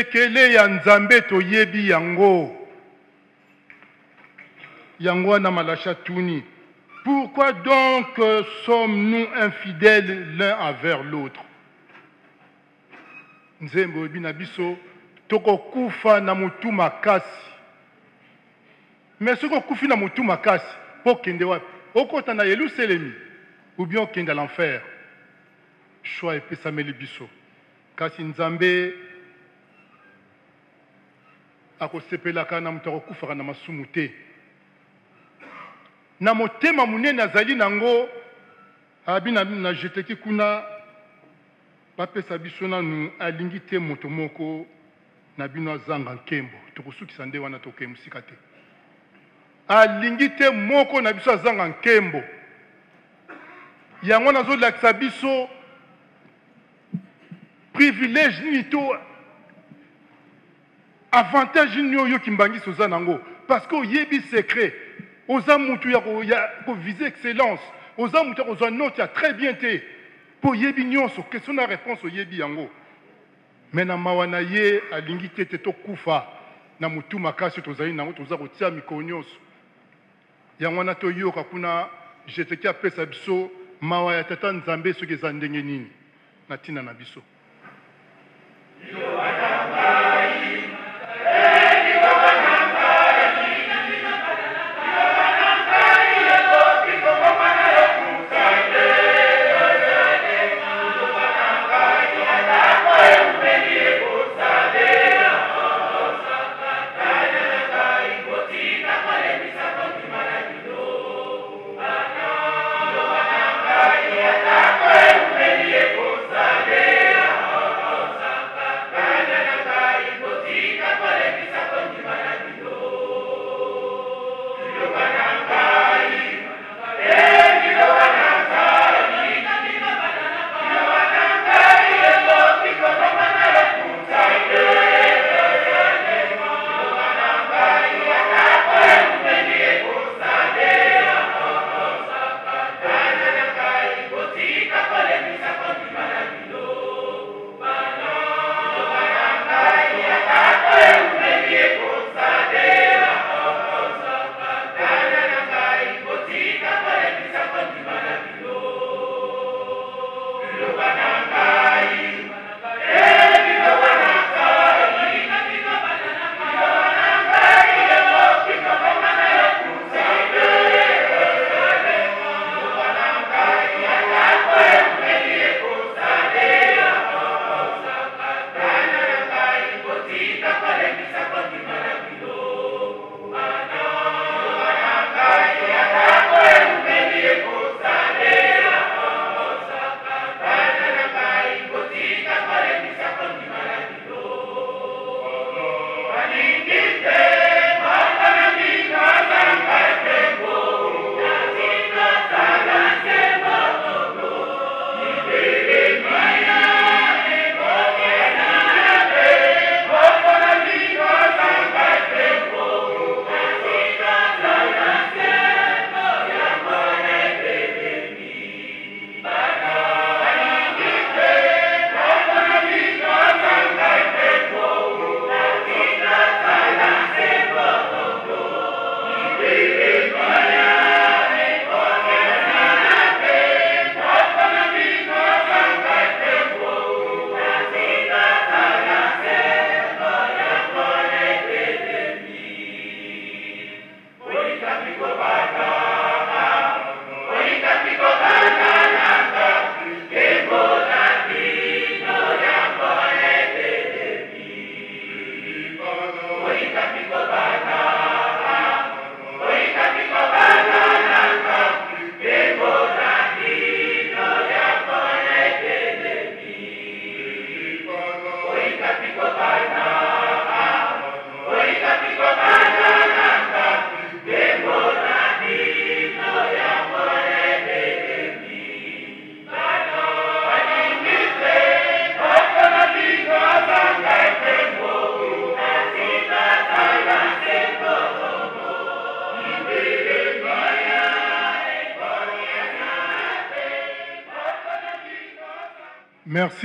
sekele ya nzambe toyebi yango. Yango wana malasha tuni pourquoi donc euh, sommes-nous infidèles l'un envers l'autre? Nzembo oyebi na biso tokokufa na motu makasi. Me soki okufi na motu makasi mpo okende wapi? Okota na yelusalemi ou bien okende à l'enfer? Shwa epesameli biso. Kasi nzambe akosepelaka na moto akokufaka na masumu te. Na motema monene azali nango abi na, jeteki kuna bapesa biso nanu alingi te moto moko na bino azanga nkembo. Tokosukisa nde wana tokee mosika te. Alingi te moko na biso azanga nkembo. Yango nazolakisa biso privilège nini to avantage nini oyo oyoki mbangisi oza nango. Parce que oyebi secret. Oza mutu ya ko- ya kovise excellence. Oza mutu ya kozwa note ya très bien te. Mpo oyebi nyonso question na réponse oyebi yango. Me na mawa ye alingi te ete tokufa. Na motu makasi tozali nango toza kotia mikolo nyonso. Yango wana toyoka kuna jeteki apesa biso. Mawa ya tata nzambe soki eza na ntina na biso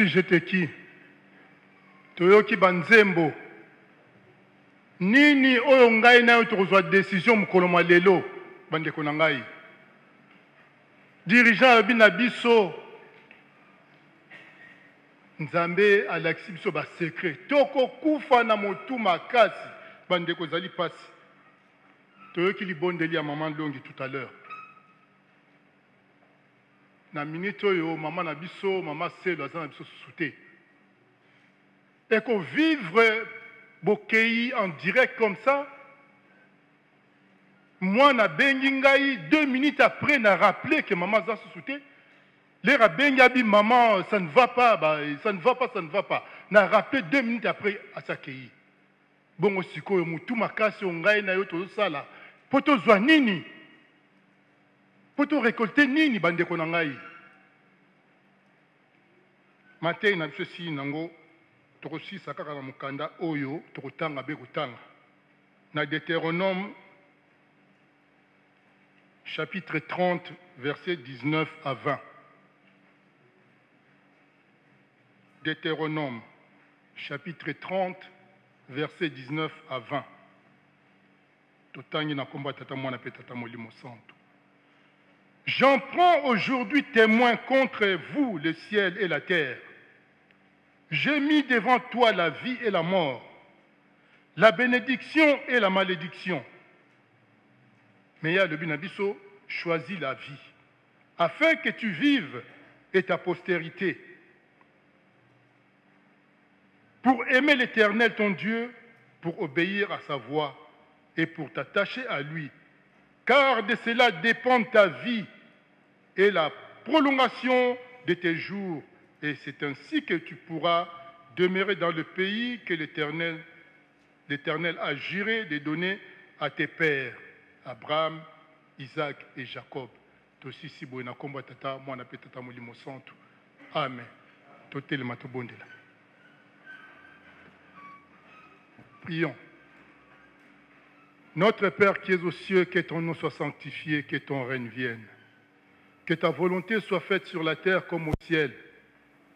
jeteki toyoki banzembo. Nini oyo ngai na yo tokozwa bandeko dirigeant alobi na biso. Nzambe alakisi biso basekret tokokufa na motu makasi. Bandeko ezali mpasi toyoki libondeli ya mama longi tout à l'heure na minute oyo mama na biso mama selo aza na biso bokei en direct comme ça mwana abengi ngai deux minutes après na rappelé que mama aza susu te lere abengi abi mama ça ne va pas ba, ça ne va pas ça ne va pas. Na rappelé deux minutes après asi akei bongo sikoyo motu makasi oyo ngai na yo tozosala. Mpo tozwa nini? Mpo torekolte nini bandeko na ngai? Na biso esili nango tokosilisa kaka na mokanda oyo tokotanga be kotanga. Na deutéronome chapitre 30 verset 19 à 20 deutéronome chapitre 30 verset 19 à 20 totangi na mwana mpe molimo santo j'en prends aujourd'hui témoin contre vous le ciel et la terre j'ai mis devant toi la vie et la mort, la bénédiction et la malédiction. Mais il le binabiso, choisis la vie, afin que tu vives et ta postérité. Pour aimer l'Éternel ton Dieu, pour obéir à sa voix et pour t'attacher à lui, car de cela dépend ta vie et la prolongation de tes jours. Et c'est ainsi que tu pourras demeurer dans le pays que l'Éternel, a juré de donner à tes pères, Abraham, Isaac et Jacob. tata amen. Prions. Notre père qui es aux cieux que ton nom soit sanctifié que ton règne vienne que ta volonté soit faite sur la terre comme au ciel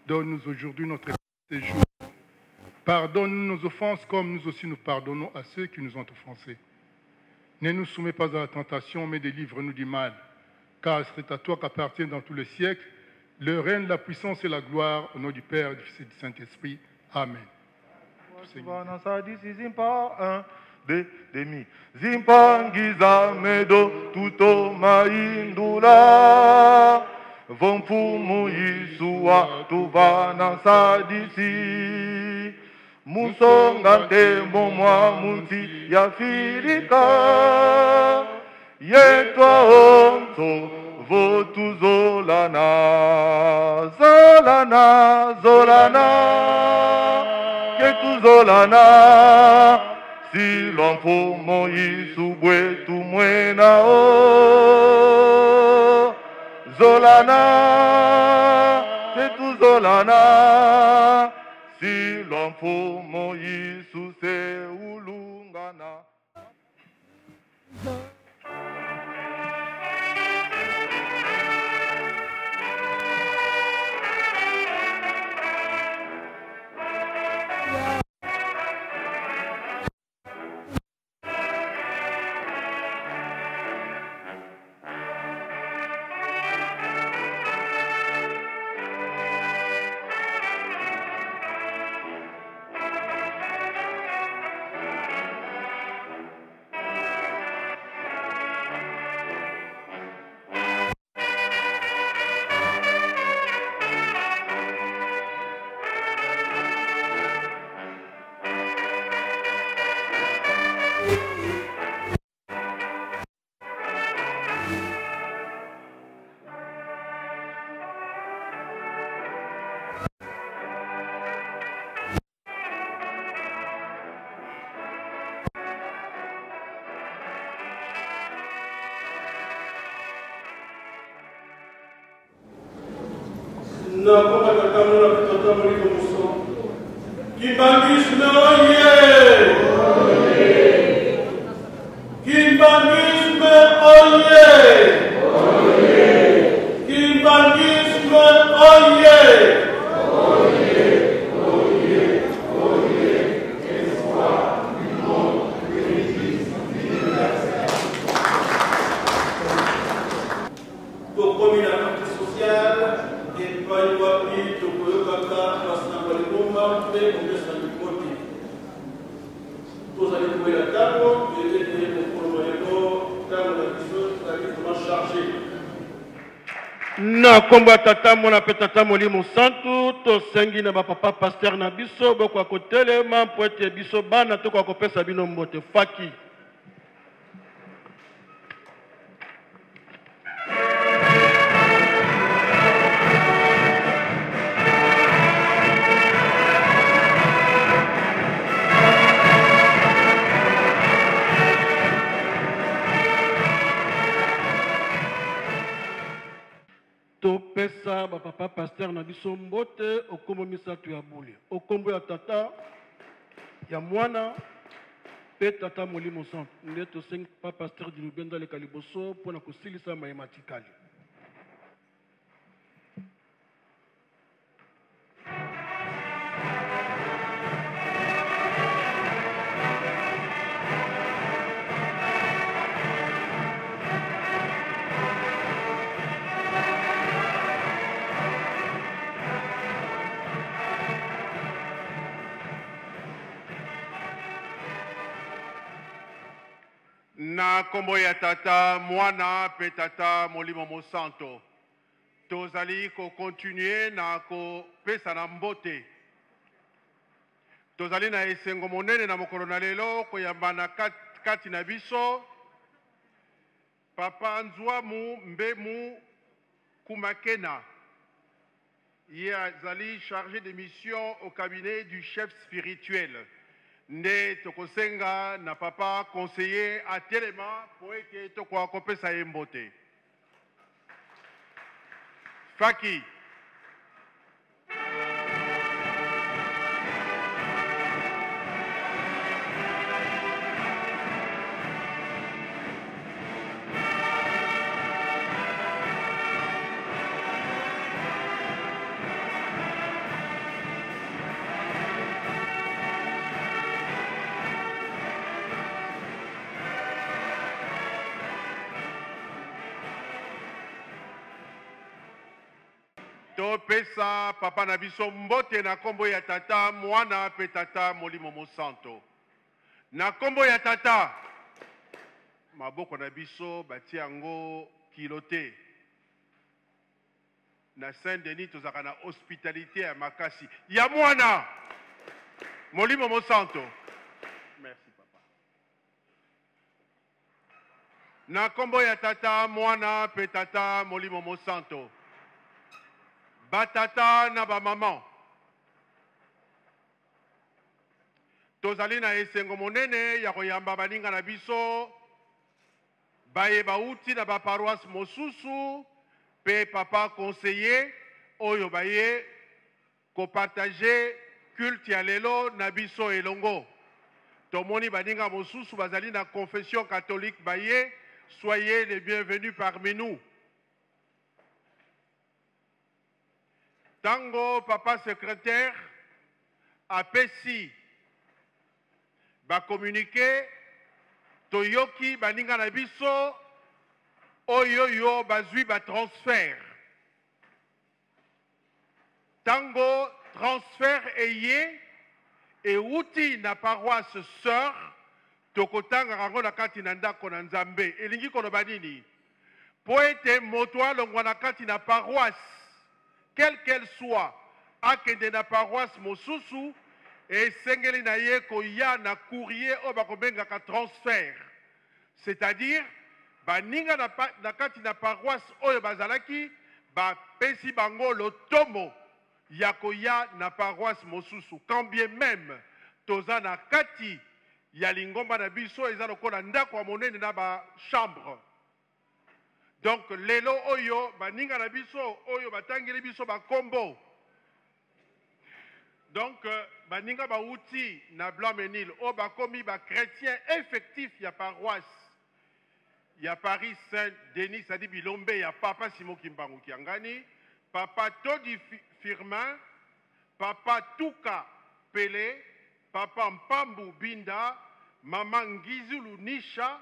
Donne-nous aujourd'hui notre séjour. Pardonne-nous nos offenses comme nous aussi nous pardonnons à ceux qui nous ont offensés. Ne nous soumets pas à la tentation, mais délivre-nous du mal. Car c'est à toi qu'appartiennent dans tous les siècles le règne, la puissance et la gloire au nom du Père, du Fils et du Saint-Esprit. Amen. Demi zimpangiza medo tuto maindula. Vomfumu yisuwa tuvana sadisi. Musonga ntembo mwa munsi ya filika yetwa onso votuzolana zolana. Zolana ketuzolana kila mfumo isubwetu mwenao oh. zolana tetuzolana sila mfumo isu seu nkombo ya tata mwana mpe tata molimo santu tosengi na bapapa paster na biso bokoka kotelema mpo ete biso bana tokoka kopesa bino mbote faki biso mbote okombo misato ya bule okombo ya tata ya mwana mpe tata molimo santo nde tosengi papa paster dilubendo aleka liboso mpona kosilisa mayema tikali na nkombo ya tata mwana tata molimo mosanto tozali kokontinue na kopesa na mbote. Tozali na esengo monene na mokolo na lelo koyamba na kat- kati biso. Papa nzwamu mbemu kumakena. Ye azali chargé de mission au cabinet du chef spirituel nde tokosenga na papa conseiller atelema po ete tokoka kopesa ye mbote. Faki topesa papa na biso mbote na nkombo ya tata mwana mpe tata molimo mosanto. Na nkombo ya tata maboko na biso batie yango kilo te. Na saint denis tozalaka na hospitalité ya makasi. Ya mwana molimo mosanto. Merci papa. Na nkombo ya tata mwana mpe tata molimo mosanto batata na bamama tozali na esengo monene ya koyamba baninga na biso. Baye bauti na baparoise mosusu mpe papa conseiller oyo baye kopartage culte ya lelo elongo. Tomoni baninga mosusu bazali na confession catholique baye soyez les bienvenus parmi nous ntango papa secrétaire apesi bakomunike toyoki baninga na biso oyo yo bazwi batransfert ntango transfert eye ewuti na paroisse sœur tokotangaka yango na kati na ndako na nzambe. Elingi koloba nini? Mpo na paroisse quelle qu'elle soit akende na paroisse mosusu esengeli na ye koya na courrier oyo bakobengaka transfert. C'est-à-dire baninga na, na kati na paroisse oyo bazalaki bapesi bango lotomo ya koya na paroisse mosusu. Quand bien même toza na kati ya lingomba na biso eza lokola ndako monene na donc lelo oyo baninga na biso oyo batangeli biso bakombo donc euh, baninga bauti na blanc menil oyo bakomi bachrétien effectif ya paroisse. Ya paris saint denis sadi bilombe ya papa simo kimbangu kiangani. Papa todi Fi- firmin. Papa tuka pele papa mpambu binda. Mama ngizulu nisha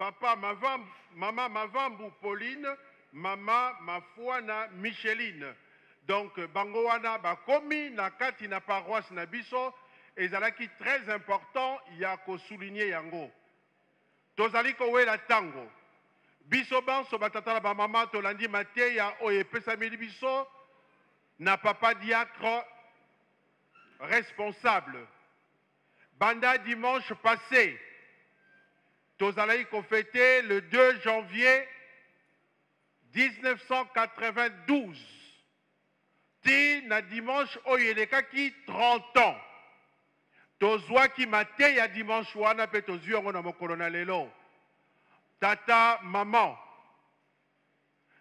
papa Mavambu, mama Mavambu Pauline, mama Mafuana Micheline. Donc bango wana bakomi na kati na paroisse na biso ezalaki très important ya kosouligner yango. Tozali kowela tango biso banso batata na bamama tolandi mateya oyo epesameli biso na papa diacre responsable banda dimanche passé tozalaki kofete le 2 janvier 1992 ti na dimanche oyo elekaki 30 ans. Tozwaki mateya dimanche wana mpe tozwi yango na mokolo na lelo tata mama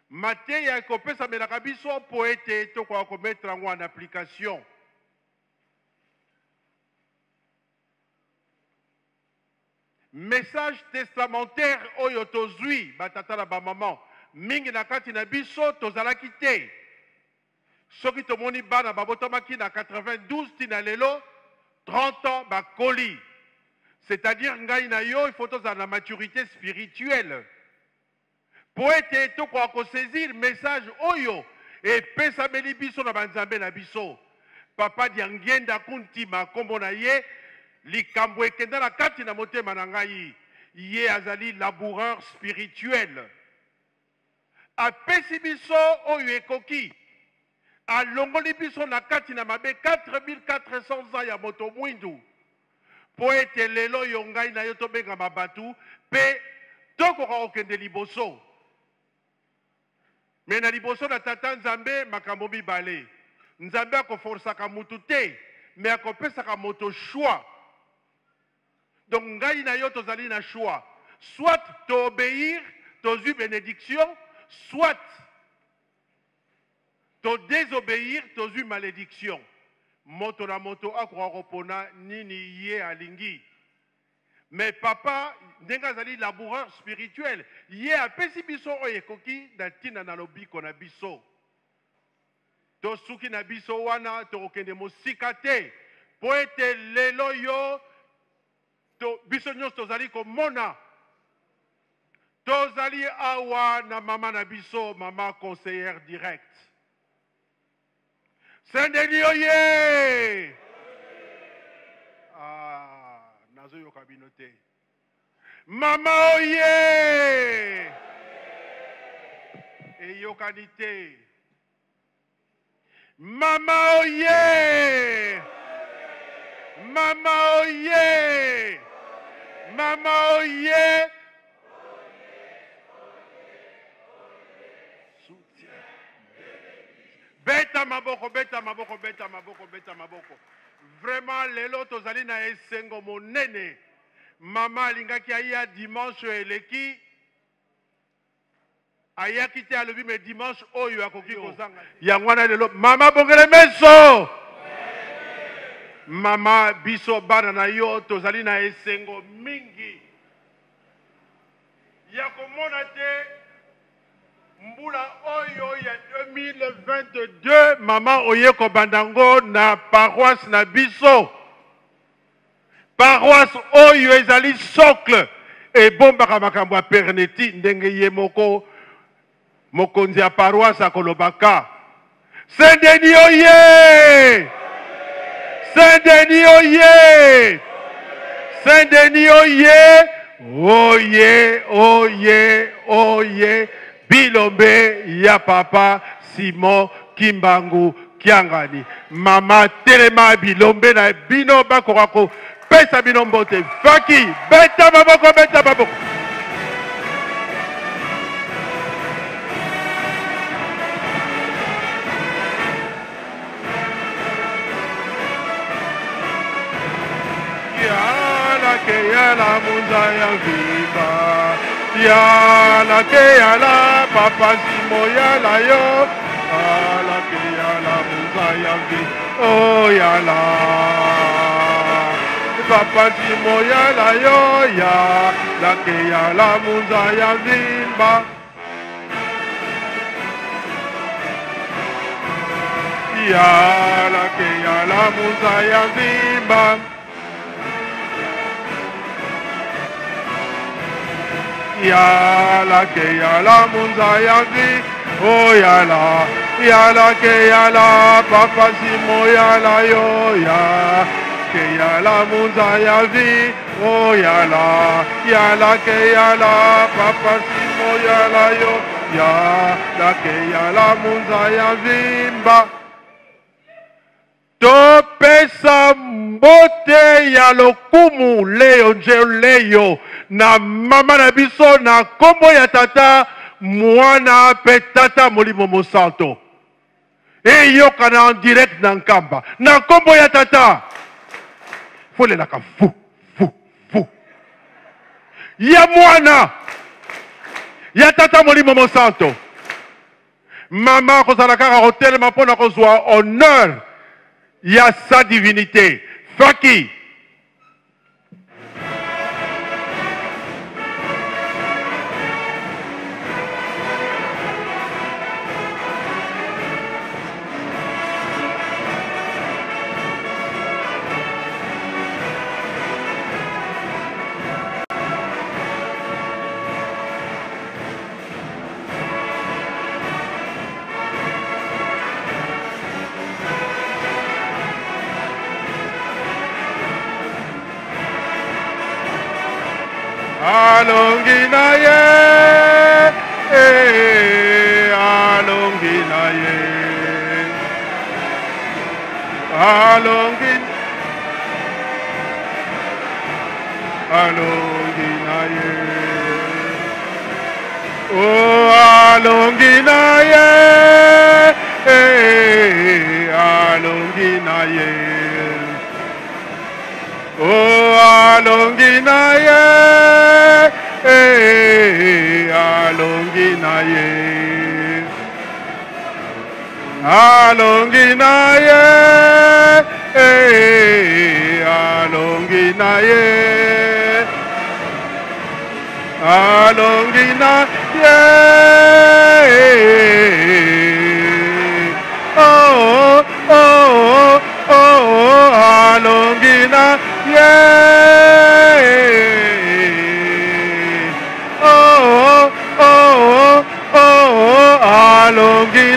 mateya ekopesamelaka biso mpo ete tokoka kometre yango en application message testamentaire oyo tozwi batata na bamama mingi na kati na biso tozalaki te. Soki tomoni bana na 92 tina lelo 30 ans bakoli. C'est-à-dire ngai na yo il faut tozala na maturité spirituelle. Po ete tokoka kosaisir message oyo epesameli biso na banzambe na biso. Papa diangenda kuntima nkombo na ye likambo ekenda na kati na motema na ngai. Ye azali laboureur spirituel. Apesi biso oyo ekoki. Alongoli biso na kati na mabe 4400 ans ya moto mwindu. Mpo ete lelo oyo ngai na yo tobengama batu mpe tokoka kokende liboso. Me na liboso na tata nzambe makambo mibale. Nzambe akoforsaka mutu te me akopesaka moto shwa donc ngai na yo tozali na choix. Soit toobéir tozwi bénédiction soit todésobéir tozwi malédiction. Moto na moto akoka kopona nini ye alingi. Mais papa ndenge azali laboureur spirituel ye apesi biso oyo ekoki na ntina na lobiko na biso. Tosuki na biso wana tokokende mosika te. Mpo ete lelo yo to, tozali tozali awa na mama na biso mama conseillère direct sendeli oye! Ah, nazoyoka bino te. Mama oye! Eyokani te. Mama oye! Mama oye mama oye. Beta maboko beta maboko beta maboko beta maboko. Vraiment lelo tozali na esengo monene. Mama alingaki aya dimanche eleki. Ayaki te alobi me dimanche oyo akoki kozanga. Yango wana lelo mama bongele meso mama biso bana na yo tozali na esengo mingi. Ya komona te mbula oyo ya 2022 mama oye kobanda ngo na paroisse na biso. Paroisse oyo ezali socle ebombaka makambo ya perneti ndenge ye moko mokonzi ya paroisse akolobaka sendeni oye Saint-Denis oye Saint-Denis oye oye oye oye bilombe ya papa simon kimbangu kiangani. Mama telema bilombe na bino bakoka kopesa bino mbote. Faki beta maboko beta maboko nakeyala monza ya nzima ya nakeyala papasi moyala yo. Alakeyala monza ya nzima oyala oh, papasi moyala yo. Ya nakeyala monza ya nzimba ya nakeyala monza ya nzimba yala ke yala munza yangi oh yala yala ke yala papa simo yala yo ya ke yala munza yangi oh yala yala ke yala papa simo yala yo ya dake yala munza ya vimba topesa mbote ya lokumu leyo nje leyo na mama na biso na nkombo ya tata mwana mpe tata molimo mosanto eyokana en direct na nkamba. Na nkombo ya tata. Folelaka fu fu fu. Ya mwana. Ya tata molimo mosanto mama kozala kaka kotelema mpo na kozwa honneur ya sa divinité. Faki alongin alongin aye oh alongin aye eh alongin aye oh alongin aye eh alongin aye alongi na ye, oh, oh, oh, oh, oh, alongi oh, oh, oh, oh, oh, alongi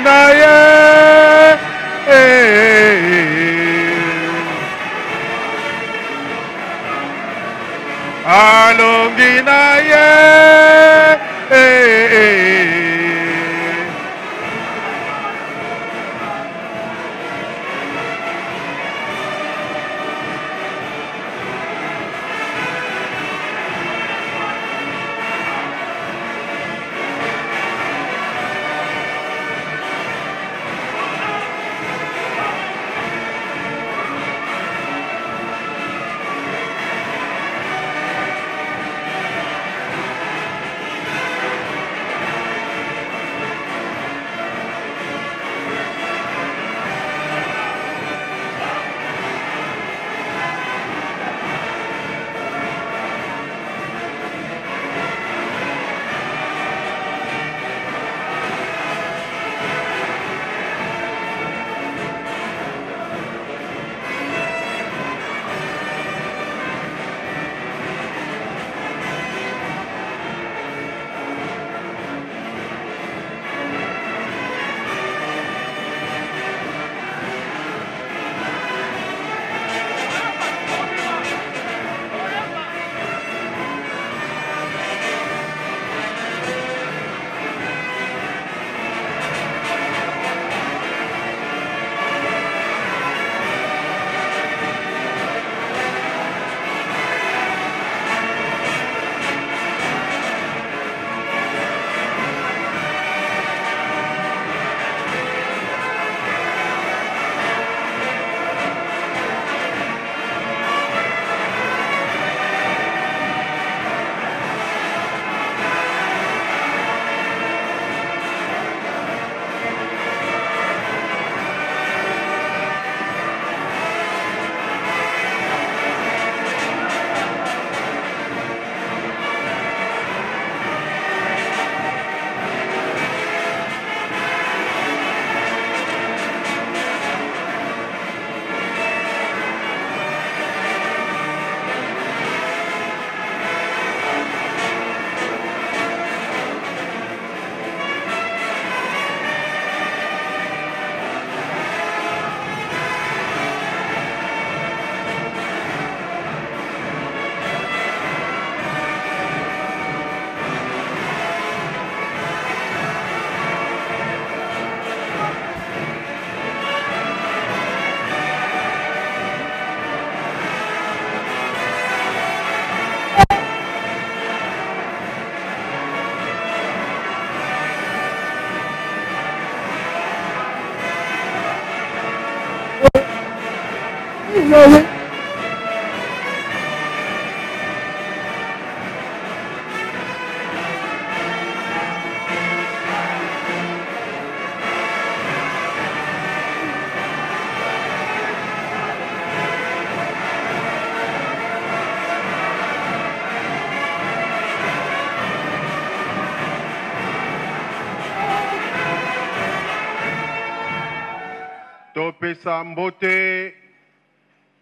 topesa mbote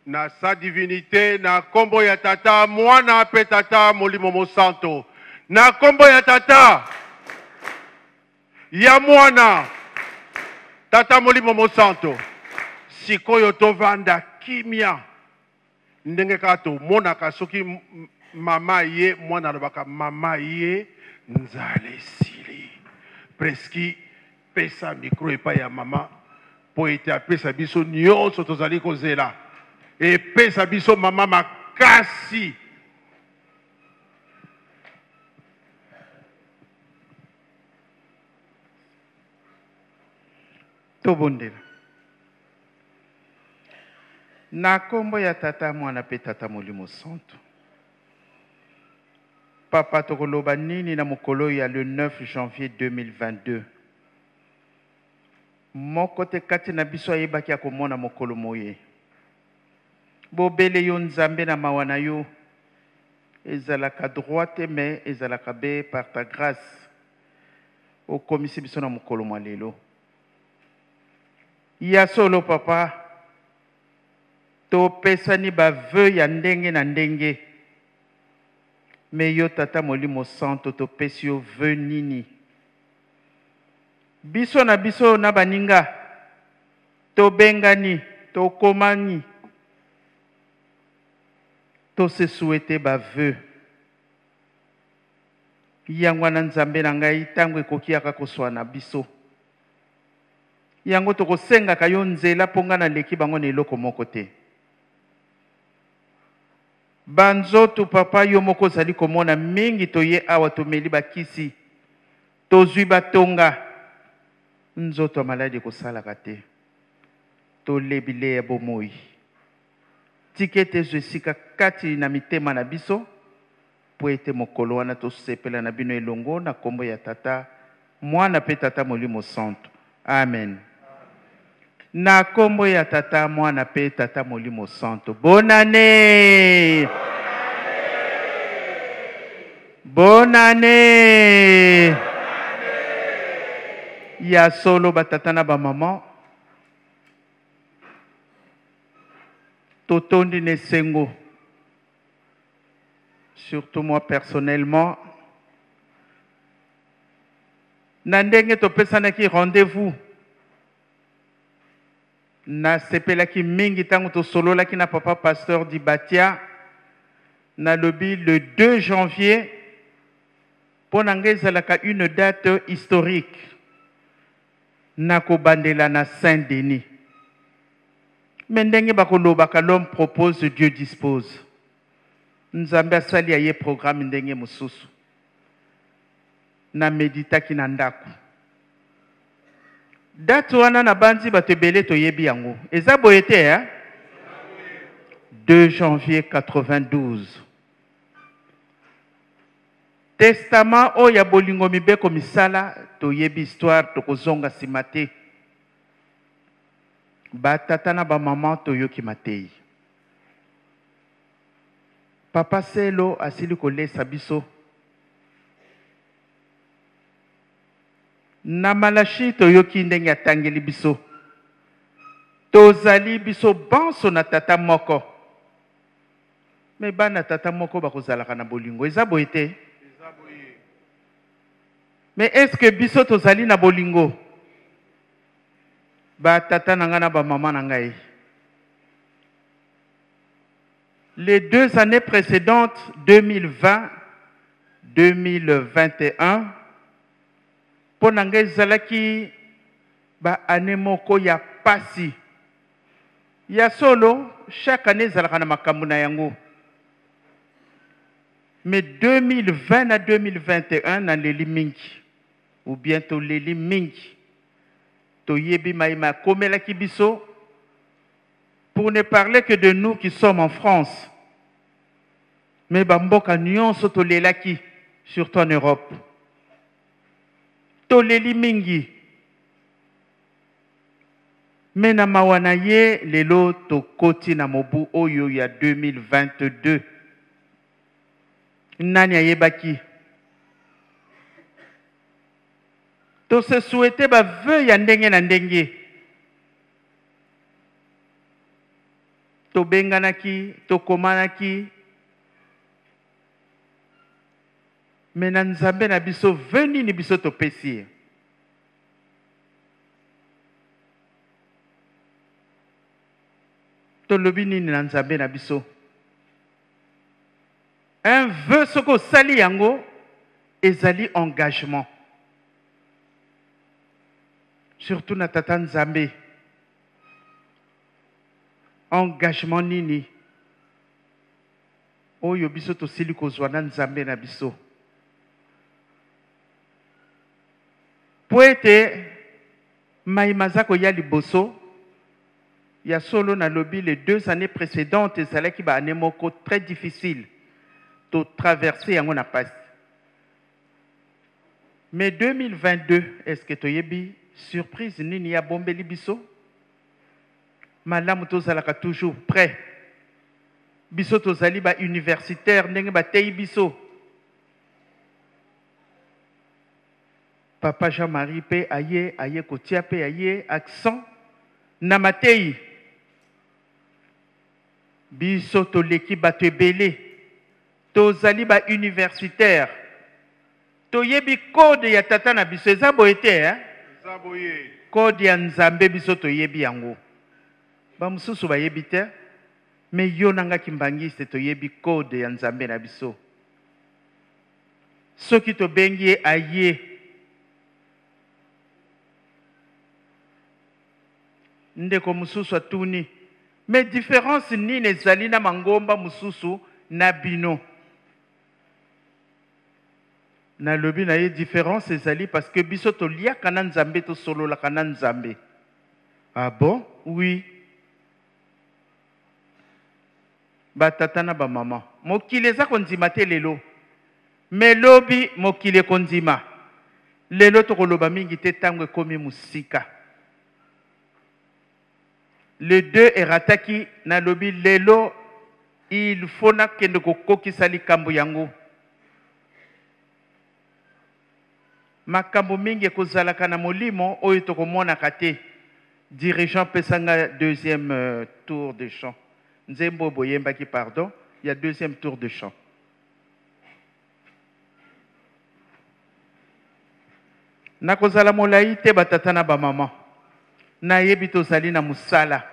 na sa divinité na nkombo ya tata mwana mpe tata molimo mosanto na nkombo ya tata ya mwana tata molimo mosanto sikoyo tovanda kimia. Ndenge kaka tomonaka soki mama ye mwana alobaka mama ye nzala esili. Preski pesa mikro epai ya mama mpo ete apesa biso nyonso tozali kozela. Epesa biso mama makasi. Tobondela. Na nkombo ya tata mwana mpe tata molimo santo. Papa tokoloba nini na mokolo ya le 9 janvier 2022 moko te kati na biso ayebaki akomona mokolo moye. Bobele yo nzambe na mawa na yo ezalaka droit te me ezalaka be par ta grâce. Okomisi biso na mokolo mwa lelo. Ya solo papa topesani baveu ya ndenge na ndenge. Me yo tata molimo santo topesi yo veu nini biso na biso na baninga tobengani tokomani tose souhaite baveu. Yango wana nzambe na ngai ntango ekoki yaka koswana biso. Yango tokosengaka yo nzela mpo ngai naleki bango na eloko moko te. Banzoto papa yo moko ozali komona mingi toye awa tomeli bakisi. Tozwi batonga nzoto ya maladi ekosalaka te. Tolebi le ya bomoi. Tika ete ezwa esika kati na mitema na biso mpo ete mokolo wana tosepela na bino elongo na nkombo ya tata mwana mpe tata molimo santo. Amen. Na nkombo ya tata mwana mpe tata molimo santo. Bonane bonane ya solo batata na bamama totondi surtout moi personnellement. Na ndenge topesanaki rendez-vous. Nasepelaki mingi ntango tosololaki na papa pasteur dibatia nalobi le 2 janvier. Mpo une date historique na saint denis me ndenge bakolobaka l'homme propose dieu dispose. Nzambe asali aye programme ndenge mosusu. Nameditaki na ndako. Date wana nabandi bato ebele yango. Eza boye ya 2 janvier 92 testament oyo ya bolingo mibeko misala toyebi histoire tokozonga nsima te. Batata na bamama toyoki matei papa selo asili kolesa biso. Na malashi toyoki ndenge atangeli biso. Tozali biso banso na tata moko. Me bana tata moko bakozalaka na bolingo. Eza boye te me estce biso tozali na bolingo? Batata na ngai na les deux années précédentes 2020 2021 mpo na ngai ezalaki baane moko ya pasi. Ya solo chaque année ezalaka na makambo na yango. Mais 2020 na 2021 naleli mingi ou bien toleli mingi. Toyebi mayema akomelaki biso pour ne parler que de nous qui sommes en france. Mais bamboka nyonso tolelaki surtout en europe. Toleli mingi. Me na mawa na ye lelo tokoti na mobu oyo ya 2022 nani ayebaki? Tose souhaite baveu ya ndenge na ndenge. Tobenganaki tokomanaki me na nzambe na biso ve nini biso topesi ye tolobi nini na nzambe na biso? Un vœu soki osali yango ezali engagement surtout na tata nzambe. Engagement nini? Oyo biso tosili kozwa na nzambe na biso. Mpo ete mayima aza koya liboso ya solo nalobi les deux années précédentes ezalaki baane moko très difficile totraverse yango na pasi mais 2022 est ce que toyebi? Surprise nini yabombeli biso malamu tozalaka toujours prêt biso tozali bauniversitaire ndenge bateyi biso. Papa jean marie mpe aye aye kotia mpe aye accent na mateyi biso toleki bato ebele. Tozali bauniversitaire toyebi kode ya tata na biso eza boye eh? Kode ya nzambe biso toyebi yango. Bamosusu bayebi te me yo nangaki mbangisi toyebi kode ya nzambe na biso. Soki tobengi ye aye ndeko mosusu atuni me différence nini ezali na mangomba mosusu na bino nalobi na ye différence ezali parce que biso toliaka na nzambe tosololaka na nzambe. Ah bon? Oui. Batata na bamama. Mokili eza kondima te lelo. Me lobi mokili ekondima lelo tokoloba mingi te ntango ekomi mosika. Le deux erataki nalobi lelo il faut nakende kokokisa likambo yango makambo mingi ekozalaka na molimo oyo tokomonaka te. Dirigeant pesanga deuxième euh, tour de champ nzembo oyo boyembaki pardon ya deuxième tour de champ nakozala molai te batata na bamama. Nayebi tozali na mosala.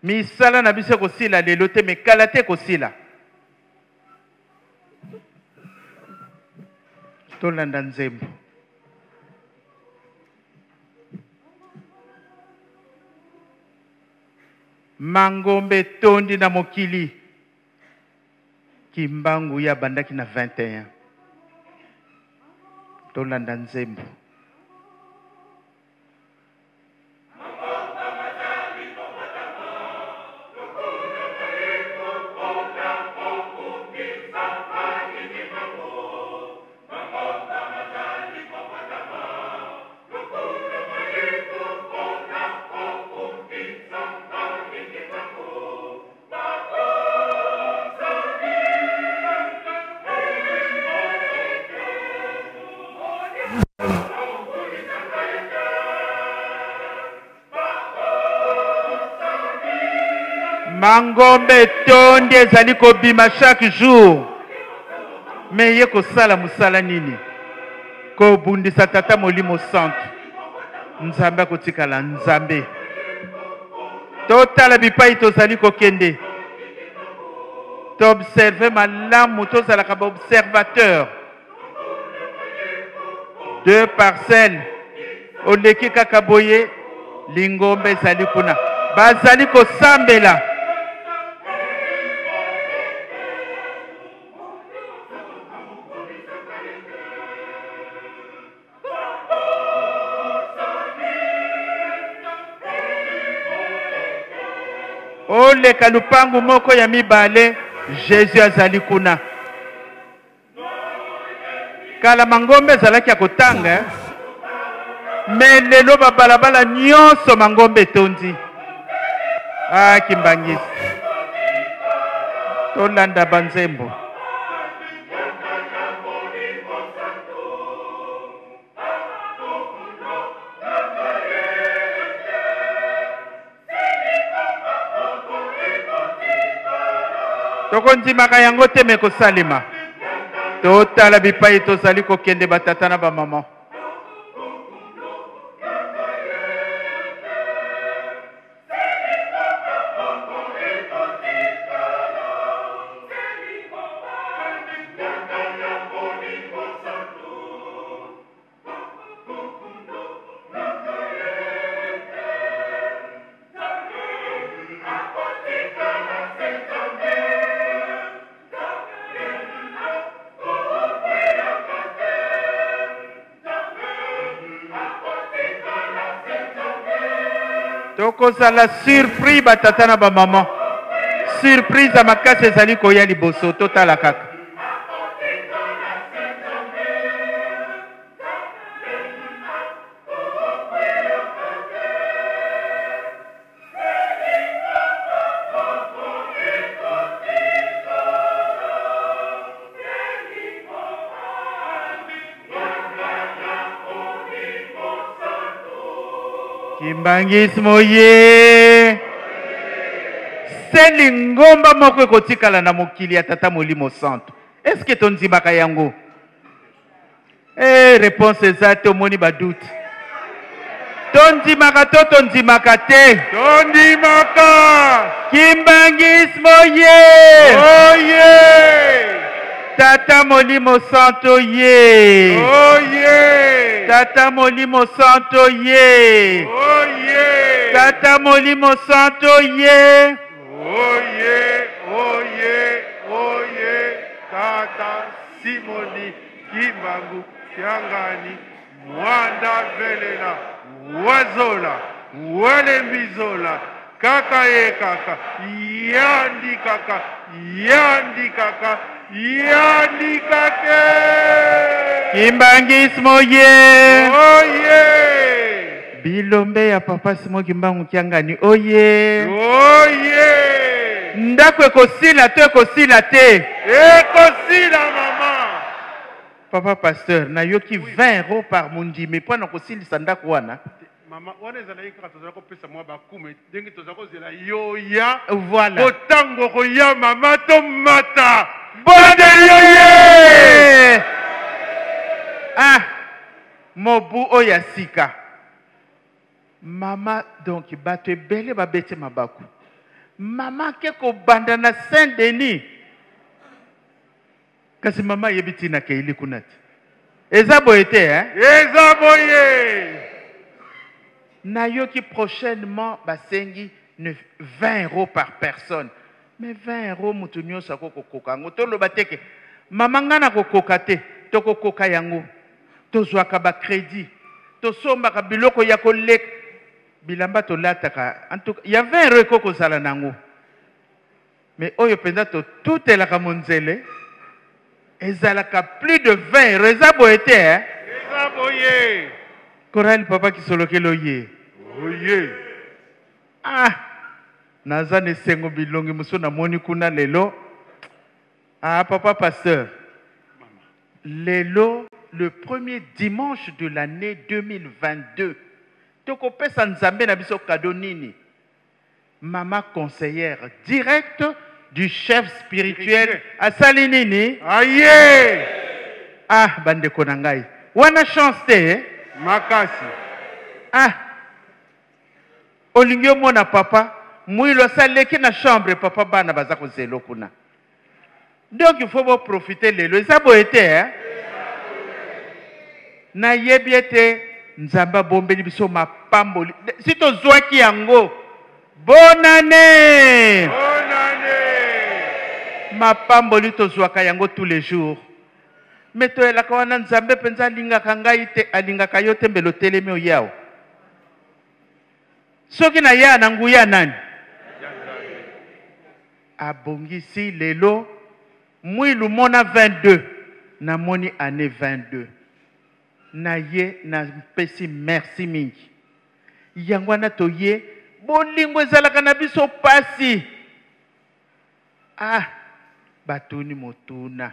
Misala na biso ekosila lelo te mekala te ekosila tolanda nzembo. Mangombe etondi na mokili. Kimbangu ya bandaki na 21 tolanda nzembo mangombe etondi ezali kobima chaque jour. Me ye kosala mosala nini? Kobundisa tata molimo centre. Nzambe akotikala nzambe. Totala bipai tozali kokende. Toobserve malamu tozalaka baobservateur deux parcelles. Oleki kaka boye lingombe ezali kuna. Bazali kosambela oleka lupangu moko ya mibale jésus azali kuna. Kala mangombe ezalaki ya kotanga eh? me lelo babalabala nyonso mangombe etondi. Akimbangisi tolanda banzembo tokondimaka yango te me kosalema totala bipai tozali kokende batata na bamama tokozala surpris batata na bamama surprise ya makasi ezali koya liboso totala kaka kimbangismo ye se lingomba moko ekotikala na mokili ya tata molimo santo eske tondimaka yango? E réponse eza te omoni badute tondimaka to tondimaka te. Tondimaka kimbangismo ye oye! Tata molimo santo ye oye! Tata molimo santo ye oye tata molimo santo ye oye oye oye. Tata simoni kimbangu kiangani mwanda velela wazola walembizola kaka ye kaka yandi kaka yandi kaka yandi kake. Kimbangismo ye oye bilombe ya papa simo kimbangu kiangani. Oye! Oye! Ndako ekosila to ekosila te. Ekosila mama! Papa pasteur nayoki 20 euro par mondimi mpo na kosilisa ndako wana? Mama wana ezalaki kaka tozala kopesa mwa bakume ndenge tozala kozela yoya voilà. kotango koya mama tomata. Bondeli ye ah mobu oyo ya sika mama donc bato ebele babeti mabaku. Mama ke kobanda na saint denis kasi mama ayebi ntina keili kuna te eza boye te eza boye nayoki prochainement basengi ne- 20 euros par personne. Mais 20 euros moto nyonso akokokoka yango toloba teke mama ngai nakokoka te tokokoka yango. Tozwaka bacrédit tosombaka biloko ya koleka bilamba tolataka. En tout cas, ya 20 euros ekoki kozala nango. Mais oyo mpenza totutelaka monzele ezalaka plus de 20 euros eza boye te eh? eza boye. Korali papa kisolokeli oye. Oye. Ah! Naza na esengo bilongi mosusu namoni kuna lelo. Ah papa pasteur. Lelo le premier dimanche de l'année 2022 tokopesa nzambe na biso kado nini? Mama conseillère directe du chef spirituel. Asali nini? Aye! Ah bandeko na ngai. Wana chance te eh? makasi. Ah! Olingi omona papa mwilo asaleki na chambre papa bana baza kuna. Donc il faut boprofite lelo. Eza boye te eh? nayebi ete nzambe abombeli biso mapamboli si tozwaki yango. Bonane! Bonane! Mapamboli tozwaka yango tous les jours. Me toyelaka wana nzambe mpenza alingaka ngai te alingaka yo te mbelo telemi oyawa soki na ya na nguya nani? Abongisi lelo mwilu mona 22 namoni ane 22 na ye napesi merci mingi yango wana toye bolingo ezalaka na biso pasi. Ah batuni motuna.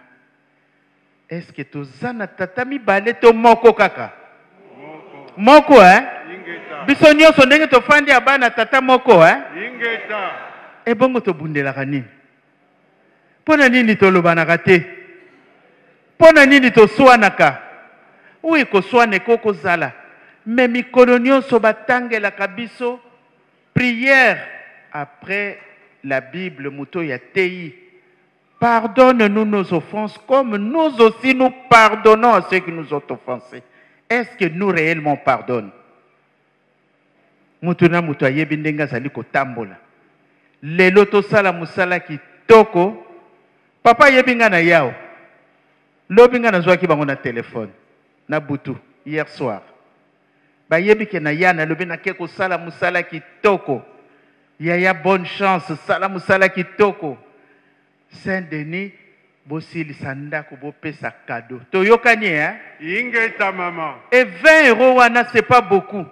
Eske toza na tata mibale to moko kaka? Moko eh? ingeta. Biso nyonso ndenge tofandi aba na tata moko eh? ebongo tobundelaka nini? Mpo na nini tolobanaka te? Mpo na nini toswanaka oyo koswana eko kozala me mikolo nyonso batangelaka biso prière. Après la bible moto ya tei pardonne-nous nos offenses comme nous aussi nous pardonnons à ceux qui nous ont offensés. Est-ce que nous réellement pardonne mutu na mutu ayebi ndenge azali kotambola. Lelo tosala mosala kitoko. Papa ayebi nga na yawo lobi nga nazwaki bango na telefone na butu hier soir bayebi ke na ya nalobi nake kosala mosala kitoko. Yaya bonne chance sala mosala kitoko. Saint denis bosilisa ndako bopesa kado toyokani eh? ingeta mama et 20 euros wana c'est pas beaucoup.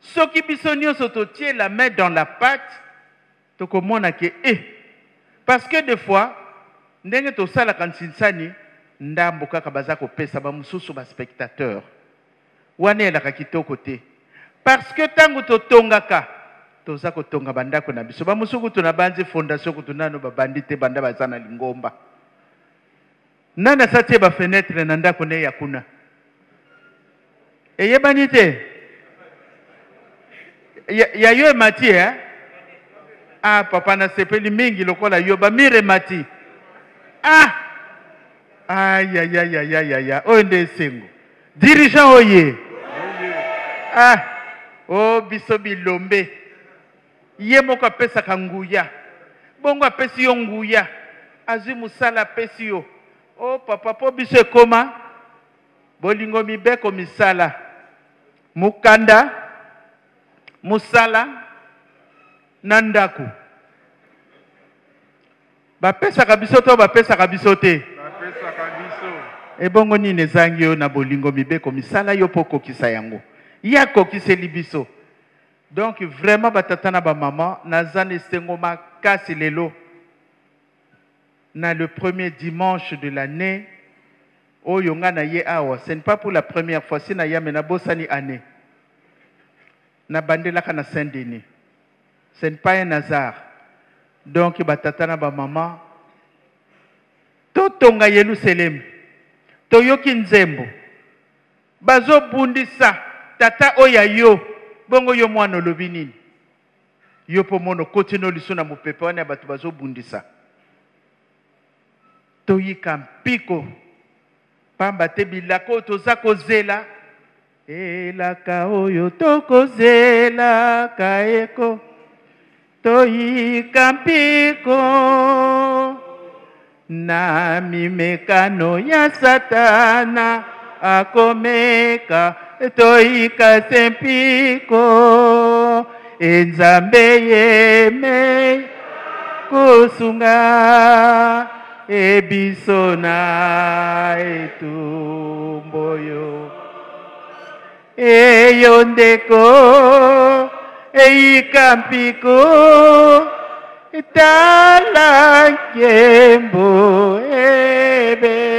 Soki biso nyonso totie la main dans la pâte tokomona ke e parce que des fois ndenge tosalaka nsinsani ndambo kaka baza kopesa bamosusu baspectateur wana elaka kitoko te. Parce que ntango totongaka toza kotonga bandako na biso. Bamosusu kutu na banzi fondation kutu nano babandi te banda baza na lingomba. Nani asa tie bafenetre na ndako ne ya kuna? Eyebani te? Ya, yo emati eh? ah papa nasepeli mingi lokola yo bamire emati ah! Ayayayayaya oyo nde esengo. Dirigeant oye ah o biso bilombe. Ye moko apesaka nguya. Bongo apesi yo nguya. Azwi mosala apesi yo. O papa mpo biso ekoma? Bolingo mibeko misala. Mokanda mosala na ndako. Bapesaka biso to bapesaka biso te. Ebongo nini ezangi yo na bolingo mibeko misala yo mpo okokisa yango ye akokiseli biso donc vraiment batata na bamama naza na esengo makasi lelo na le premier dimanche de l'année oyo nga na ye awa. Ce n'est pas pour la première fois si na ya me nabosani année. Nabandelaka na saint denis. Ce n'est pas un hasard. Donc batata na bamama totonga yelusalemu toyoki nzembo bazobundisa tata oyo yo bongo yo mwana olobi nini? Yo mpo mona okoti no liso na mopepe wana ya bato bazobundisa. Toyika mpiko pamba te bilaka oyo toza kozela. Elaka oyo tokozelaka eko toyika mpiko na mimekano ya satana akomeka toyika se mpiko enzambe yeme kosunga ebiso na etumbo yo eyo ndeko eyika mpiko tala nkembo ebelemi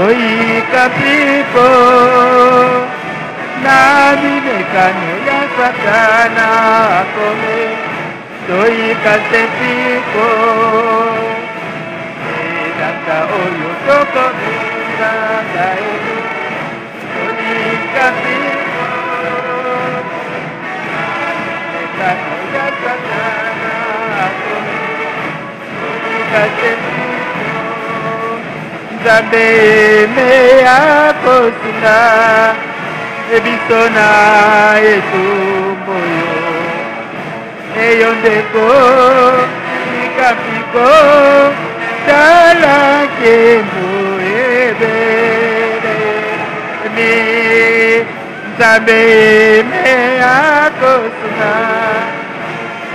toyika mpiko na mimekano ya satana akome? Toyika se mpiko elaka oyo tokomingaka elu. Toyika mpiko mimekano ya satana akome? Toyika se mpiko nzambe eme akosunga ebiso na etumbo yo. Eyo ndeko ikapiko tala nkembo ebele mi nzambe eme akosunga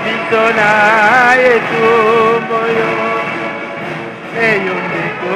biso na etumbo yo. Eyo ndeko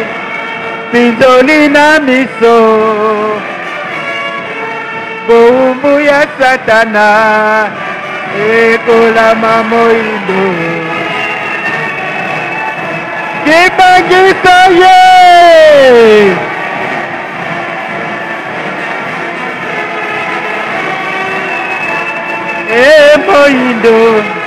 nkembo ebele linzoli na miso. Bowumbu ya satana ekolama moyindo kibangisa ye! E moyindo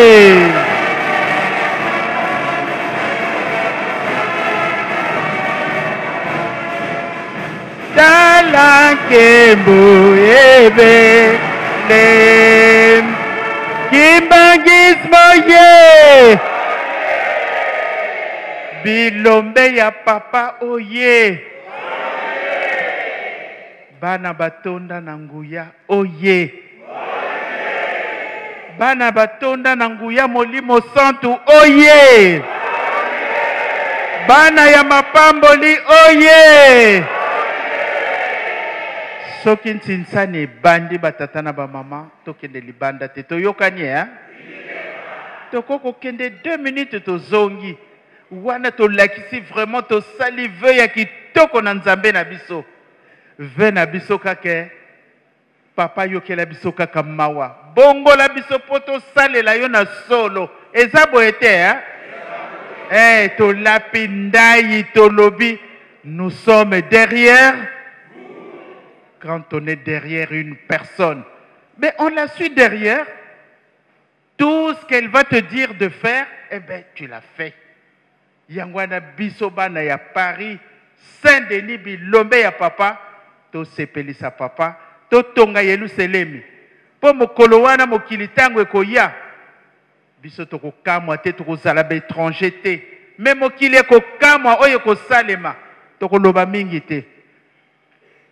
Hey! kembu ebe nem kimbagis moye bilombe ya papa oye bana batonda na nguya oye, oye. Bana batonda na nguya molimo santu oye! Bana ya mapamboli oye! Soki ntinsani ebandi batata na bamama tokende libanda te. Toyokani ya tokoki kokende 2 minutes tozongi. Wana tolakisi vraiment tosali ve ya kitoko na nzambe na biso. Ve na biso kaka papa yokela biso kaka mawa. Bongola biso mpo tosalela yo na solo. Eza boye te ya eh, tolapi ndai tolobi nous sommes derrière. Quand on est derrière une personne. Mais on la suit derrière. Tout ce qu'elle va te dire de faire, eh bien, tu l'as fait. Yangwana Bisobana ya Paris, Saint-Denis Bilombe ya papa, to sepelisa papa, to tonga Yerusalemi. Po mokolo wana mokili tango ekoya, biso tokokamwa te tokozala baétranger te. Me mokili ekokamwa oyo ekosalema, tokoloba mingi te.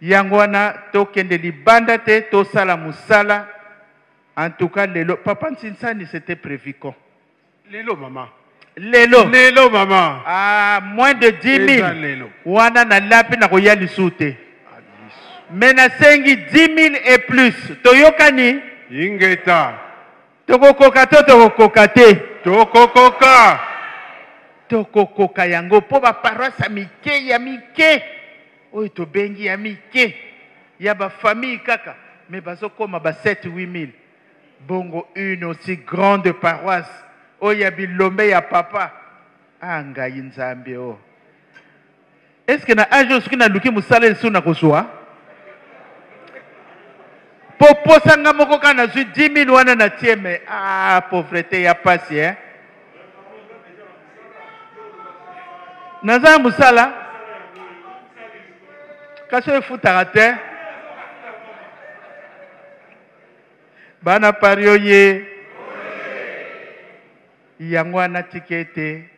yango wana tokende libanda te tosala mosala en tout cas lelo papa nsinsani c'était prévu quand lelo mama lelo lelo mama ah, moins de 10 Eza 000 lelo. wana nalapi na koya lisu te me nasengi 10 000 et plus. Toyokani ingeta. Tokokoka to tokokoka te. Tokokoka. Tokokoka yango mpo baparoise ya mike ya mike. Oyo tobengi ya mike. Ya bafamille kaka. Me bazokoma ba 7 8000 bongo une aussi grande paroisse. Oyo ya bilombe ya papa. A ngai nzambe o estce na age oyo soki naluki mosala esu na kozwa po posanga moko kaka nazwi 10 000 wana na tie me a pauvreté ya pasi eh? naza na mosala. Kasi oyo efutaka te. Bana pari oye. Yango wana tika ete.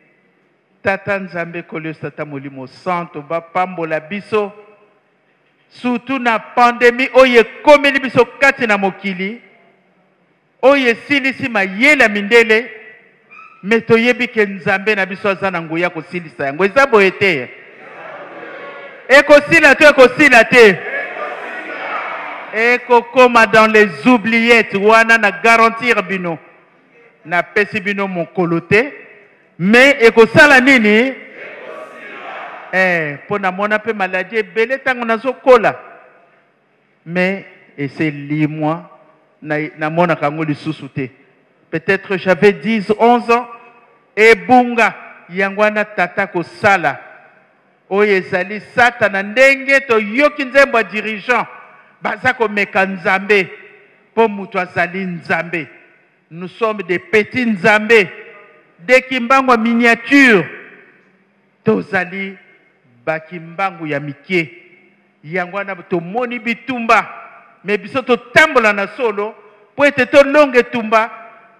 Tata nzambe ekolo tata molimo santo bapambola biso surtout na pandemi oyo ekomeli biso kati na mokili oyo esilisi mayele ya mindele me toyebi ke nzambe na biso aza na nguya kosilisa yango. Eza boye te. Ekosila to ekosila te. Ekokoma dans les oubliettes wana na garantir bino. Napesi bino mokolo te. Me ekosala nini eh, mpo namona mpe maladi ebele ntango nazokola. Me eselimwa na- namonaka yango lisusu te. Peut-être j'avais 10 11 ans ebunga yango wana tata kosala. Oyo ezali sata na ndenge toyoki nzembo ya dirigeant. Baza komeka nzambe mpo azali nzambe. Nous sommes des petits nzambe. Dekimbangu ya miniature. Tozali bakimbangu ya mike yango wana tomoni bitumba. Me biso totambola na solo mpo ete tolonga etumba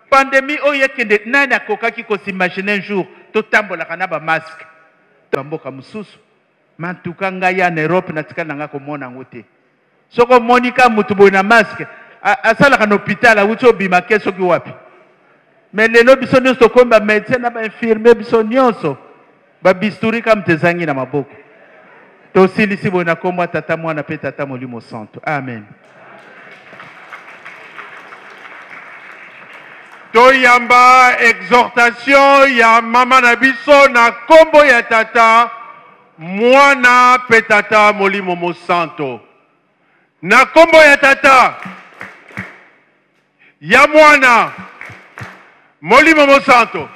pandemi oyo ekende nani akokaki kosimagine un jour totambolaka na bamaske bamboka mosusu. Mantuka ngai ya na europe natikali na ngai komona yango te. Soki omoni ka motu boye na maske a- asalaka na hôpital awuti obima ke soki wapi. Me lelo biso nyonso tokomi bamédecin na bainfirmier biso nyonso babisturi ka moto ezangi na maboko. Tosilisi boye na nkombo ya tata mwana mpe tata molimo santo. Amen. Toyamba exhortation ya mama na biso na nkombo ya tata mwana mpe tata molimo mosanto na nkombo ya tata ya mwana molimo mosanto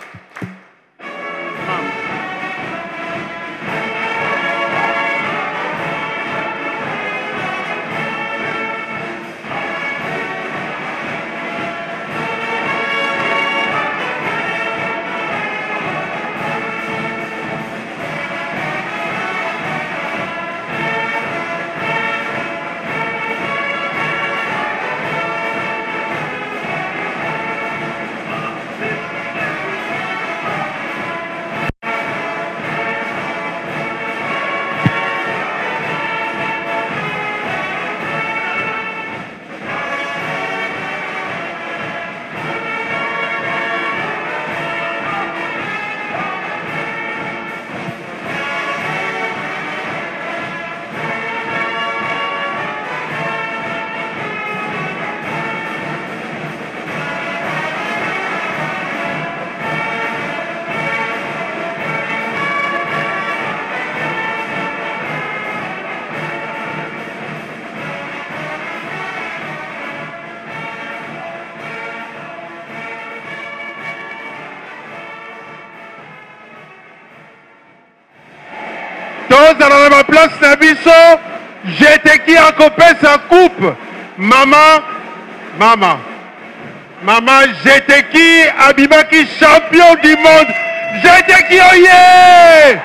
na baplace na biso jeteki akopesa coupe. Mama mama mama jeteki abimaki champion du monde. Jeteki oye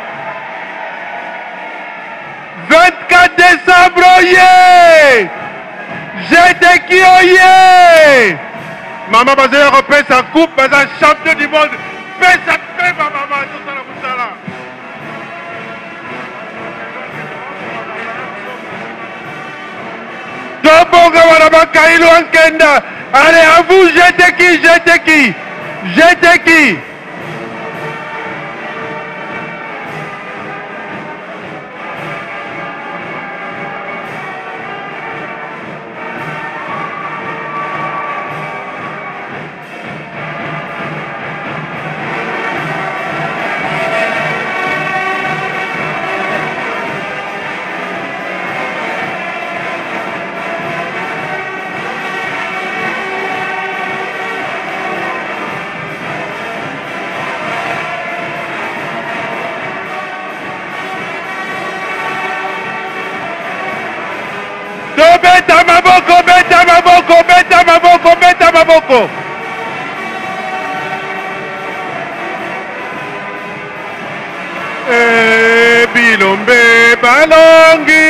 24 décembre oye jeteki oye mama bazali kopesa coupe baza champion du monde Toca aí, Luan Kenda. Allez, à vous, j'étais qui, j'étais qui, j'étais qui. moko bilombe balongi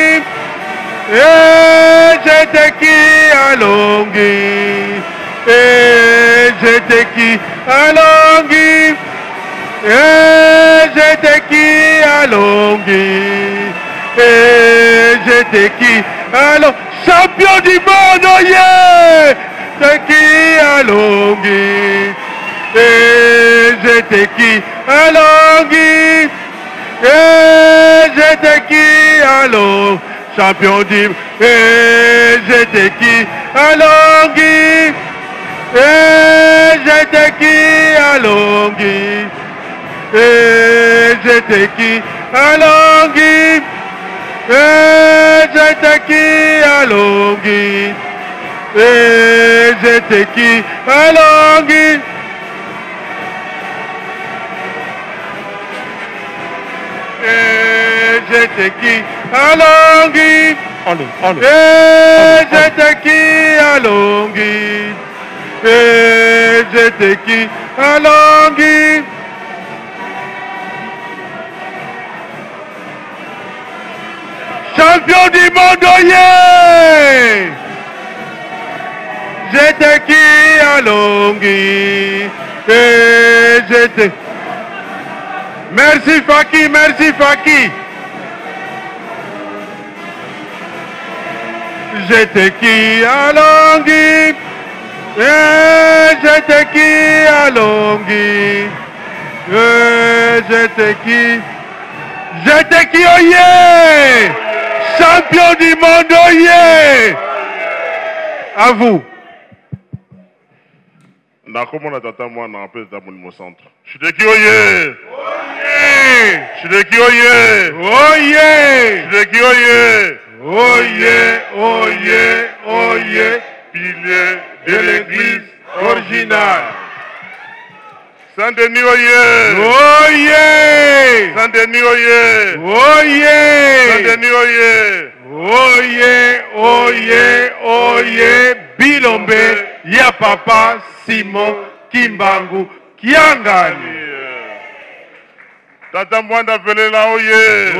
ejeteki alongi ejeteki alongi ejeteki alongi ejeteki alo champion du monde oye yeah! alongi et j'étais qui alongi et j'étais qui alongi champion du et j'étais qui alongi et j'étais qui alongi et j'étais qui alongi et j'étais qui alongi et et j'étais qui Alangui Et j'étais qui Alangui Et j'étais qui Alangui Et j'étais qui Alangui Champion du monde, oh yeah! J'étais qui à Longhi? Et j'étais... Merci Faki, merci Faki. J'étais qui à Longhi? Et j'étais qui à Longhi? Et j'étais qui? Jeteki oye champion du monde oye à vous nakomona tata mwana mpe tata molimo centre shideki oye! Shideki oye! Oye! Shideki oye! Oye oye oye! Pilier de l'église originale. Saint-Denis oye! Oye! Saint-Denis oye! Oye! Saint-Denis oye! Oye oye oye! Bilombe ya papa simon kimbangu kiangani. Tata mwanda velela oye.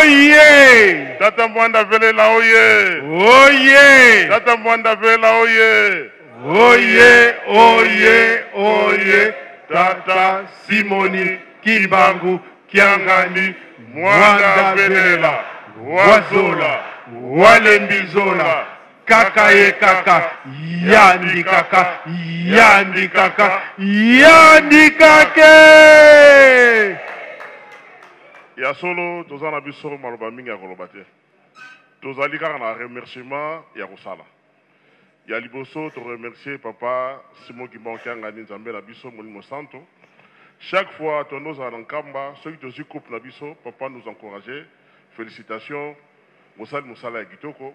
Oye. Tata mwanda velela oye. Oye. Tata mwanda velela oye. Oye oye oye. Tata simoni kimbangu kiangani mwanda velela wazola walembizola kaka ye kaka yandi kaka yandi kaka yandi ya solo toza biso maloba ya koloba te. Remerciement ya kosala. Ya liboso papa simon kimbango kiangani nzambe na biso molimo santo chaque fois tondozala na nkamba soki tozwi coupe na biso papa nous encourage. Félicitation mosali mosala ya kitoko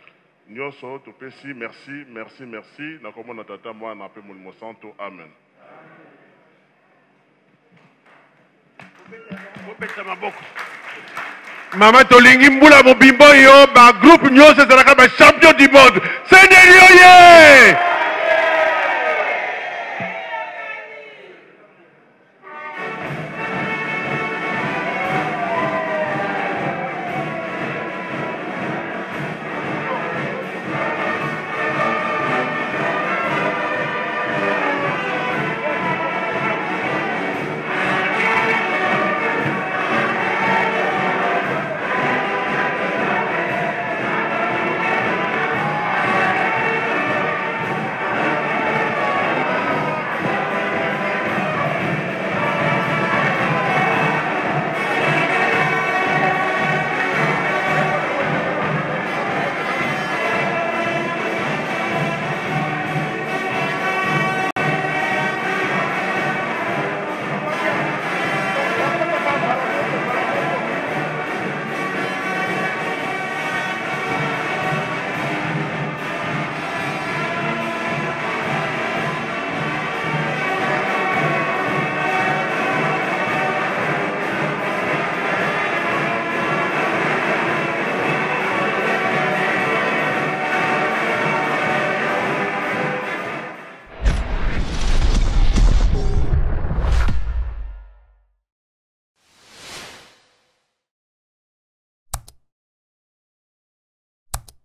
nyonso topesi merci merci merci. Nakomona tata mwana mpe molimo santo amen. Kopesa maboko. Mama tolingi mbula mobimba oyo bagroupe nyonso ezalaka bachampion du monde. Sendeli oye